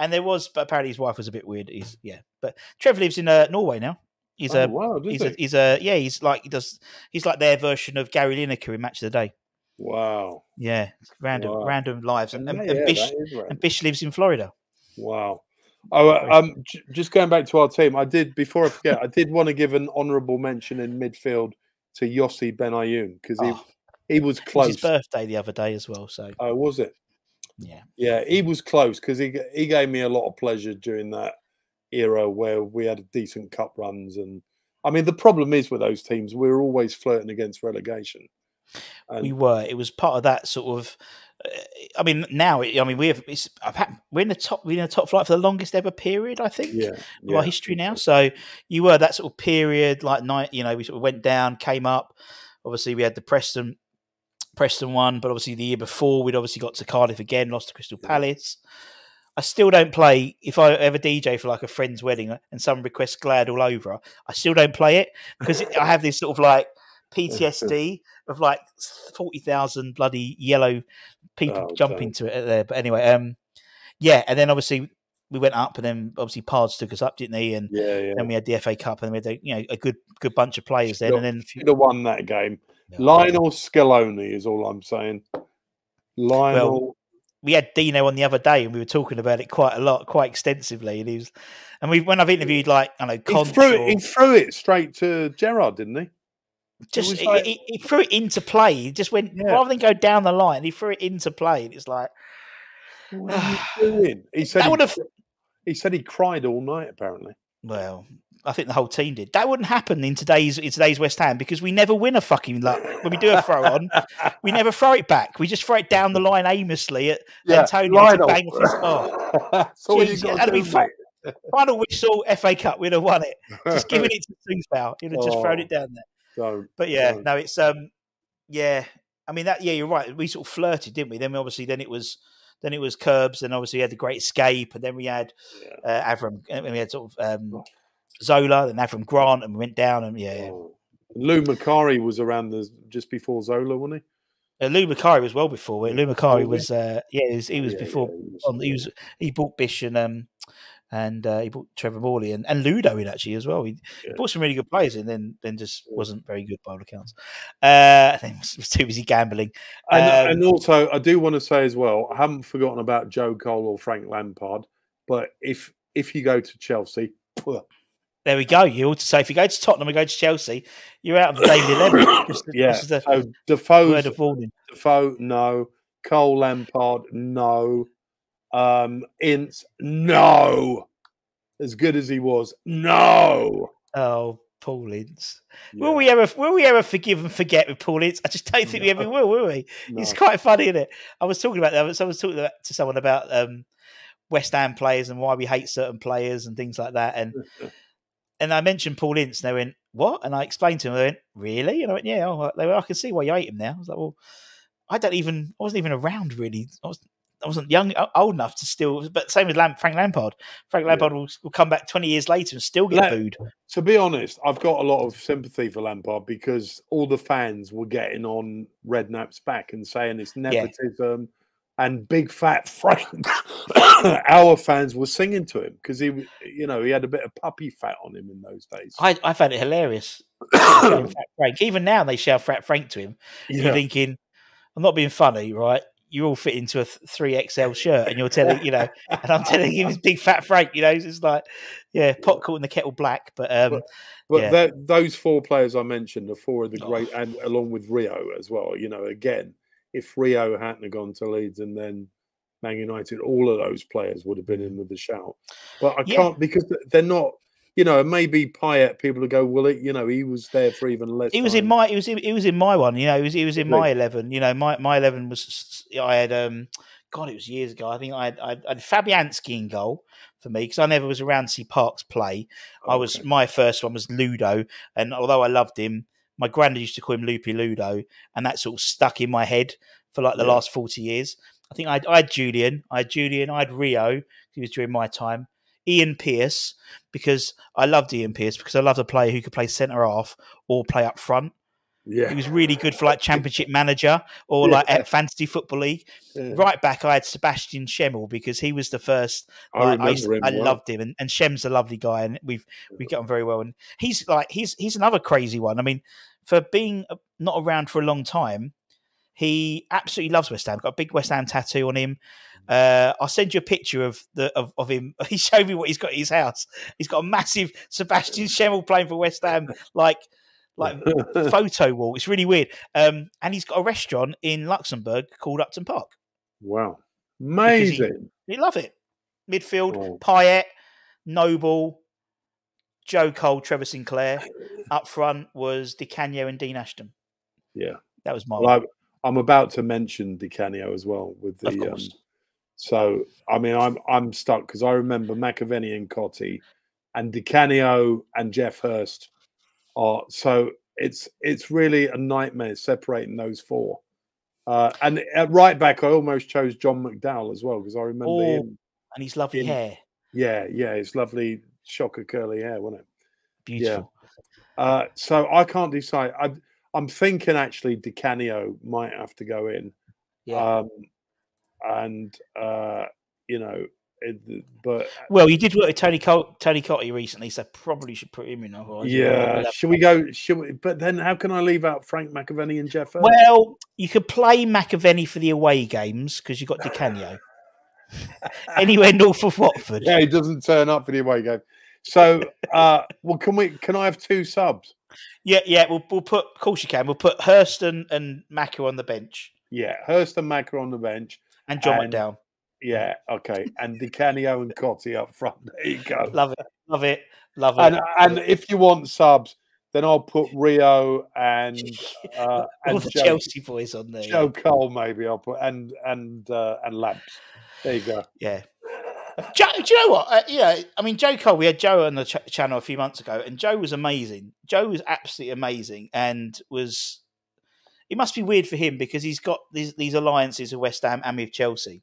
and there was, but apparently his wife was a bit weird. He's yeah, but Trevor lives in uh, Norway now. He's oh, a wow, he's he? a he's a yeah he's like he does he's like their version of Gary Lineker in Match of the Day. wow. Yeah, random Wow. random lives, and, and, Yeah, and Bish and Bish lives in Florida. Wow. Oh, uh, um, just going back to our team, I did before I forget, I did want to give an honourable mention in midfield to Yossi Benayoun because he Oh, he was it was close. his birthday the other day as well. So Oh, was it? yeah, Yeah, he was close because he he gave me a lot of pleasure during that era where we had decent cup runs and. I mean, the problem is with those teams, we're always flirting against relegation. And we were. It was part of that sort of. Uh, I mean, now I mean it's, I've had- we're in the top we're in the top flight for the longest ever period. I think. yeah, of yeah, our history now. So you were that sort of period, like night, you know, we sort of went down, came up. Obviously, we had the Preston, Preston one, but obviously the year before we'd obviously got to Cardiff again, lost to Crystal Yeah. I still don't play if I ever DJ for like a friend's wedding and someone requests Glad all over. I still don't play it because I have this sort of like PTSD of like forty thousand bloody yellow people Oh, jumping to it there. But anyway, um, yeah, and then obviously we went up, and then obviously Pards took us up, didn't he? And yeah, yeah. then we had the FA Cup, and we had a, you know a good good bunch of players then, and then Should have won that game. Yeah. Lionel Scaloni is all I'm saying. Lionel, we had Dino on the other day, and we were talking about it quite a lot, quite extensively. And he was, and we when I've interviewed like I know, he threw or- it. He threw it straight to Gerrard, didn't he? just he, like- he- he threw it into play. He just went Yeah. rather than go down the line, he threw it into play. And it's like What are you doing? He said that he, would have. he said he cried all night. Apparently, Well, I think the whole team did. That wouldn't happen in today's in today's West Ham because we never win a fucking luck. When we do a throw on, we never throw it back. We just throw it down the line aimlessly at Antonio to bang off his- oh. That's all you Jeez, got that'd be fun. final whistle, FA Cup, we'd have won it. Just giving it to Soothbow, he'd have just thrown Oh. it down there. Don't. But yeah, Right. no, it's um, yeah. I mean that. Yeah, you're right. We sort of flirted, didn't we? Then we obviously, then it was, then it was Curbs, and obviously we had the Great Escape, and then we had Yeah. uh, Avram, and we had sort of um, Zola, and Avram Grant, and we went down, and yeah, yeah. Oh. Lou Macari was around the just before Zola, wasn't Uh, Lou Macari was well before. it. Lou Macari Was was, uh, yeah, he was, he he? was Yeah, before. yeah, he was- on- he was he bought Bish and um and uh, he bought Trevor Morley and, and Ludo in actually as well. He, he Yeah. bought some really good players in, then then just wasn't very good by all accounts. Uh, I was, was too busy gambling. And, Um, and also, I do want to say as well, I haven't forgotten about Joe Cole or Frank Lampard. But if if you go to Chelsea, There we go. You ought to say if you go to Tottenham and go to Chelsea, you're out of the daily eleven. Just, yeah. is the So Defoe's word of warning. Defoe, no. Cole Lampard, no. Um, Ince, no. As good as he was, no. Oh, Paul Ince. Yeah, Will we ever will we ever forgive and forget with Paul Ince? I just don't think we ever will, will we? It's quite funny, isn't it? I was talking about that. I was talking to someone about um, West Ham players and why we hate certain players and things like that. And and I mentioned Paul Ince, and they went, "What?" And I explained to them. They went, "Really?" And I went, "Yeah." They went, "I can see why you hate him now." I was like, "Well, I don't even. I wasn't even around really. I was." I wasn't young, old enough to still, but same with Frank Lampard. Frank Yeah. Lampard will, will come back twenty years later and still get Lam- booed. To be honest, I've got a lot of sympathy for Lampard because all the fans were getting on Redknapp's back and saying it's nepotism and big fat Frank. Our fans were singing to him because he, you know, he had a bit of puppy fat on him in those days. I, I found it hilarious. Frank. Even now, they shout Fat Frank to him. You're thinking, I'm not being funny, right? You all fit into a three XL shirt, and you're telling, you know, and I'm telling him it's big fat Frank. You know, it's like, yeah, pot caught in the kettle black. But um, But Yeah. those four players I mentioned are four of the Oh. great, and along with Rio as well. You know, again, if Rio hadn't have gone to Leeds and then Man United, all of those players would have been in with the shout. But I Yeah. can't because they're not. You know, maybe Payet. People will go, well, it, you know, he was there for even less. he was in my, he was in, he was in my one. You know, he was, he was in my eleven. You know, my my eleven was, I had, um, God, it was years ago. I think I had, I had, Fabianski in goal for me because I never was around to see Parkes play. I was my first one was Ludo, and although I loved him, my granddad used to call him Loopy Ludo, and that sort of stuck in my head for like the Yeah. last forty years. I think I had, I had Julian, I had Julian, I had Rio. He was during my time. Ian Pearce because I loved Ian Pearce because I loved a player who could play centre half or play up front. Yeah. He was really good for like Championship Manager or Yeah. like at Fantasy Football League. yeah. Right back, I had Sebastian Schemmel because he was the first I like, remember used- him. I well. loved him, and, and Shem's a lovely guy, and we've we get on very well. And he's like he's he's another crazy one. I mean, for being not around for a long time, he absolutely loves West Ham. Got a big West Ham tattoo on him. Uh, I'll send you a picture of the of, of him. He showed me what he's got at his house. He's got a massive Sebastian Schemmel playing for West Ham, like like photo wall. It's really weird. Um, and he's got a restaurant in Luxembourg called Upton Park. wow. he- Amazing. You love it. Midfield, Oh. Payet, Noble, Joe Cole, Trevor Sinclair. Up front was Di Canio and Dean Ashton. Yeah. That was my Well, I, I'm about to mention Di Canio as well with the um, so I mean I'm I'm stuck because I remember McAvennie and Cottee and Di Canio and Geoff Hurst are so it's it's really a nightmare separating those four. Uh, and at right back, I almost chose John McDowell as well because I remember Oh. him. and his lovely hair. Yeah, yeah, his lovely shock of curly hair, wasn't it? Beautiful. Uh, so I can't decide. I, I'm thinking actually Di Canio might have to go in. Yeah. Um, and uh, you know, it, but well, you did work with Tony Col- Tony Cottee recently, so probably should put him in. otherwise yeah, should we go? Should we? But then, how can I leave out Frank McAvennie and Geoff? Well, you could play McAvennie for the away games because you've got Di Canio. Anywhere north of Watford. yeah, he doesn't turn up for the away game. So, uh, well, can we? Can I have two subs? Yeah, yeah. We'll, we'll put, of course you can. We'll put Hurston and Macca on the bench Yeah, Hurst and Macker on the bench. and John And- McDowell. Yeah, okay, and Di Canio and Cottee up front. There you go. Love it. Love it. Love it. and and if you want subs, then I'll put Rio and uh, All and the Joe, Chelsea boys on there. Joe Cole maybe I'll put and and uh, and Lamps. There you go. Yeah. Do you know what? Uh, yeah, I mean, Joe Cole. We had Joe on the ch- channel a few months ago, and Joe was amazing. Joe was absolutely amazing, and was. It must be weird for him because he's got these these alliances with West Ham and with Chelsea,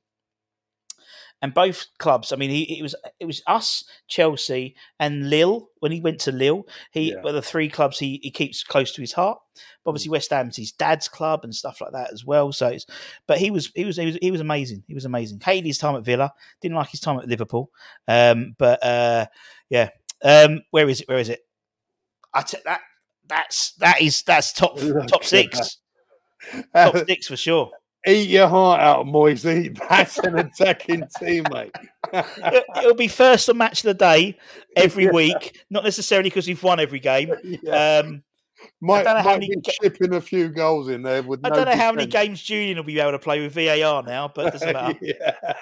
and both clubs. I mean, he it was it was us, Chelsea, and Lille when he went to Lille. He Yeah. were the three clubs he, he keeps close to his heart. But obviously, West Ham's his dad's club and stuff like that as well. So, it's, but he was he was he was he was amazing. He was amazing. Hated his time at Villa. Didn't like his time at Liverpool. Um, but uh, yeah. Um, where is it? Where is it? I t- that that's that is that's top top six. Top six for sure. Eat your heart out, Moyesy. That's an attacking teammate. It, it'll be first on match of the day every Yeah. week. Not necessarily because we've won every game. yeah. Um, might don't know how many be chipping a few goals in there with I no don't know how many games Julian will be able to play with VAR now, but doesn't matter. yeah.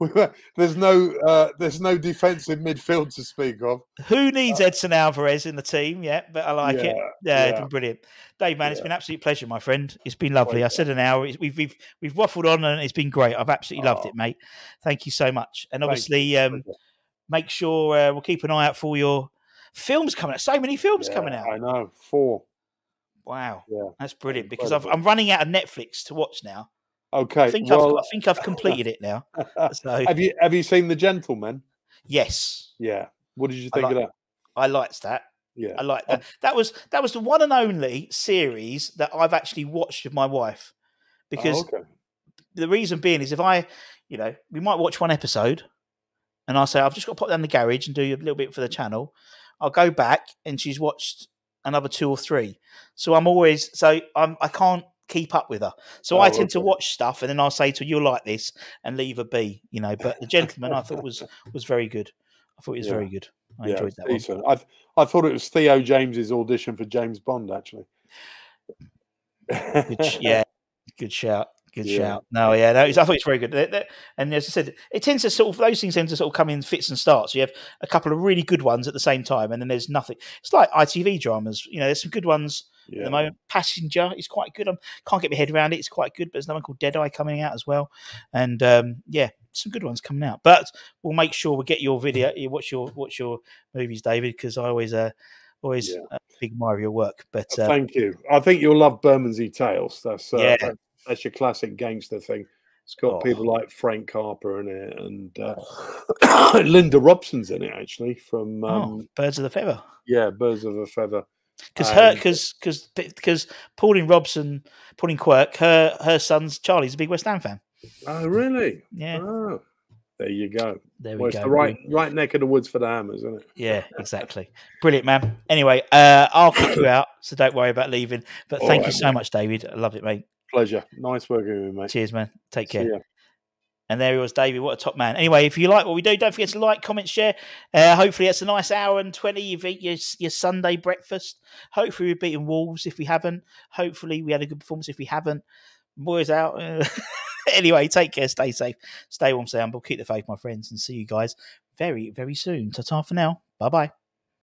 There's no uh, there's no defensive midfield to speak of. Who needs Edson Alvarez in the team? Yeah, but I like it. Yeah, Yeah, it's yeah. been brilliant. Dave, man, it's been an absolute pleasure, my friend. It's been lovely. I said an hour. It's- We've we've we've waffled on, and it's been great. I've absolutely loved Oh. it, mate. Thank you so much. And obviously, um, make sure uh, we'll keep an eye out for your films coming out. So many films Yeah, coming out. I know four. Wow, Yeah. that's brilliant. Because I've, I'm running out of Netflix to watch now. Okay. I think well, I've I think I've completed it now. So have you have you seen The Gentlemen? yes, Yeah. What did you think of that? I liked that. Yeah. I like that. That was that was the one and only series that I've actually watched with my wife. Oh, because oh, okay. the reason being is if I, you know, we might watch one episode and I'll say, I've just got to pop down the garage and do a little bit for the channel. I'll go back and she's watched another two or three. So I'm always, so I'm, I can't keep up with her. So I Oh, tend to watch stuff and then I'll say to her, you'll like this and leave her be, you know. But The Gentlemen I thought was was very good. I thought it was Yeah. very good. I yeah, enjoyed that one. I I thought it was Theo James's audition for James Bond, actually. Good, yeah, good shout. Good Yeah. shout. No, yeah, no, it's, I thought it's very good. They- they- And as I said, it tends to sort of those things tend to sort of come in fits and starts. You have a couple of really good ones at the same time, and then there's nothing. It's like ITV dramas. You know, there's some good ones at the moment. Passenger is quite good. I can't get my head around it. It's quite good, but there's another one called Deadeye coming out as well, and um, yeah, some good ones coming out. But we'll make sure we get your video. You watch your watch your movies, David, because I always uh, always Yeah. uh, big admirer of your work. But uh, Thank you. I think you'll love Bermondsey Tales. That's uh, Yeah. That- that's your classic gangster thing. It's got Oh. people like Frank Harper in it, and uh, Linda Robson's in it actually from um, oh, Birds of the Feather. yeah, Birds of a Feather. Because her, because because because Pauline Robson, Pauline Quirk, her her son's Charlie's a big West Ham fan. Oh, really? Yeah, Oh, there you go. there we Well, it's go. the right right neck of the woods for the Hammers, isn't it? Yeah, exactly. Brilliant, man. Anyway, uh, I'll kick you out, so don't worry about leaving. But All thank you right, so much, David. I love it, mate. Pleasure. Nice working with you, mate. Cheers, man. Take care. And there he was, David. What a top man. Anyway, if you like what we do, don't forget to like, comment, share. Uh, hopefully, it's a nice hour and 20. You've eaten your, your Sunday breakfast. Hopefully, we've beaten Wolves if we haven't. Hopefully, we had a good performance if we haven't. Boys out. anyway, take care. Stay safe. Stay warm, stay humble. Keep the faith, my friends. And see you guys very, very soon. Ta ta for now. Bye bye.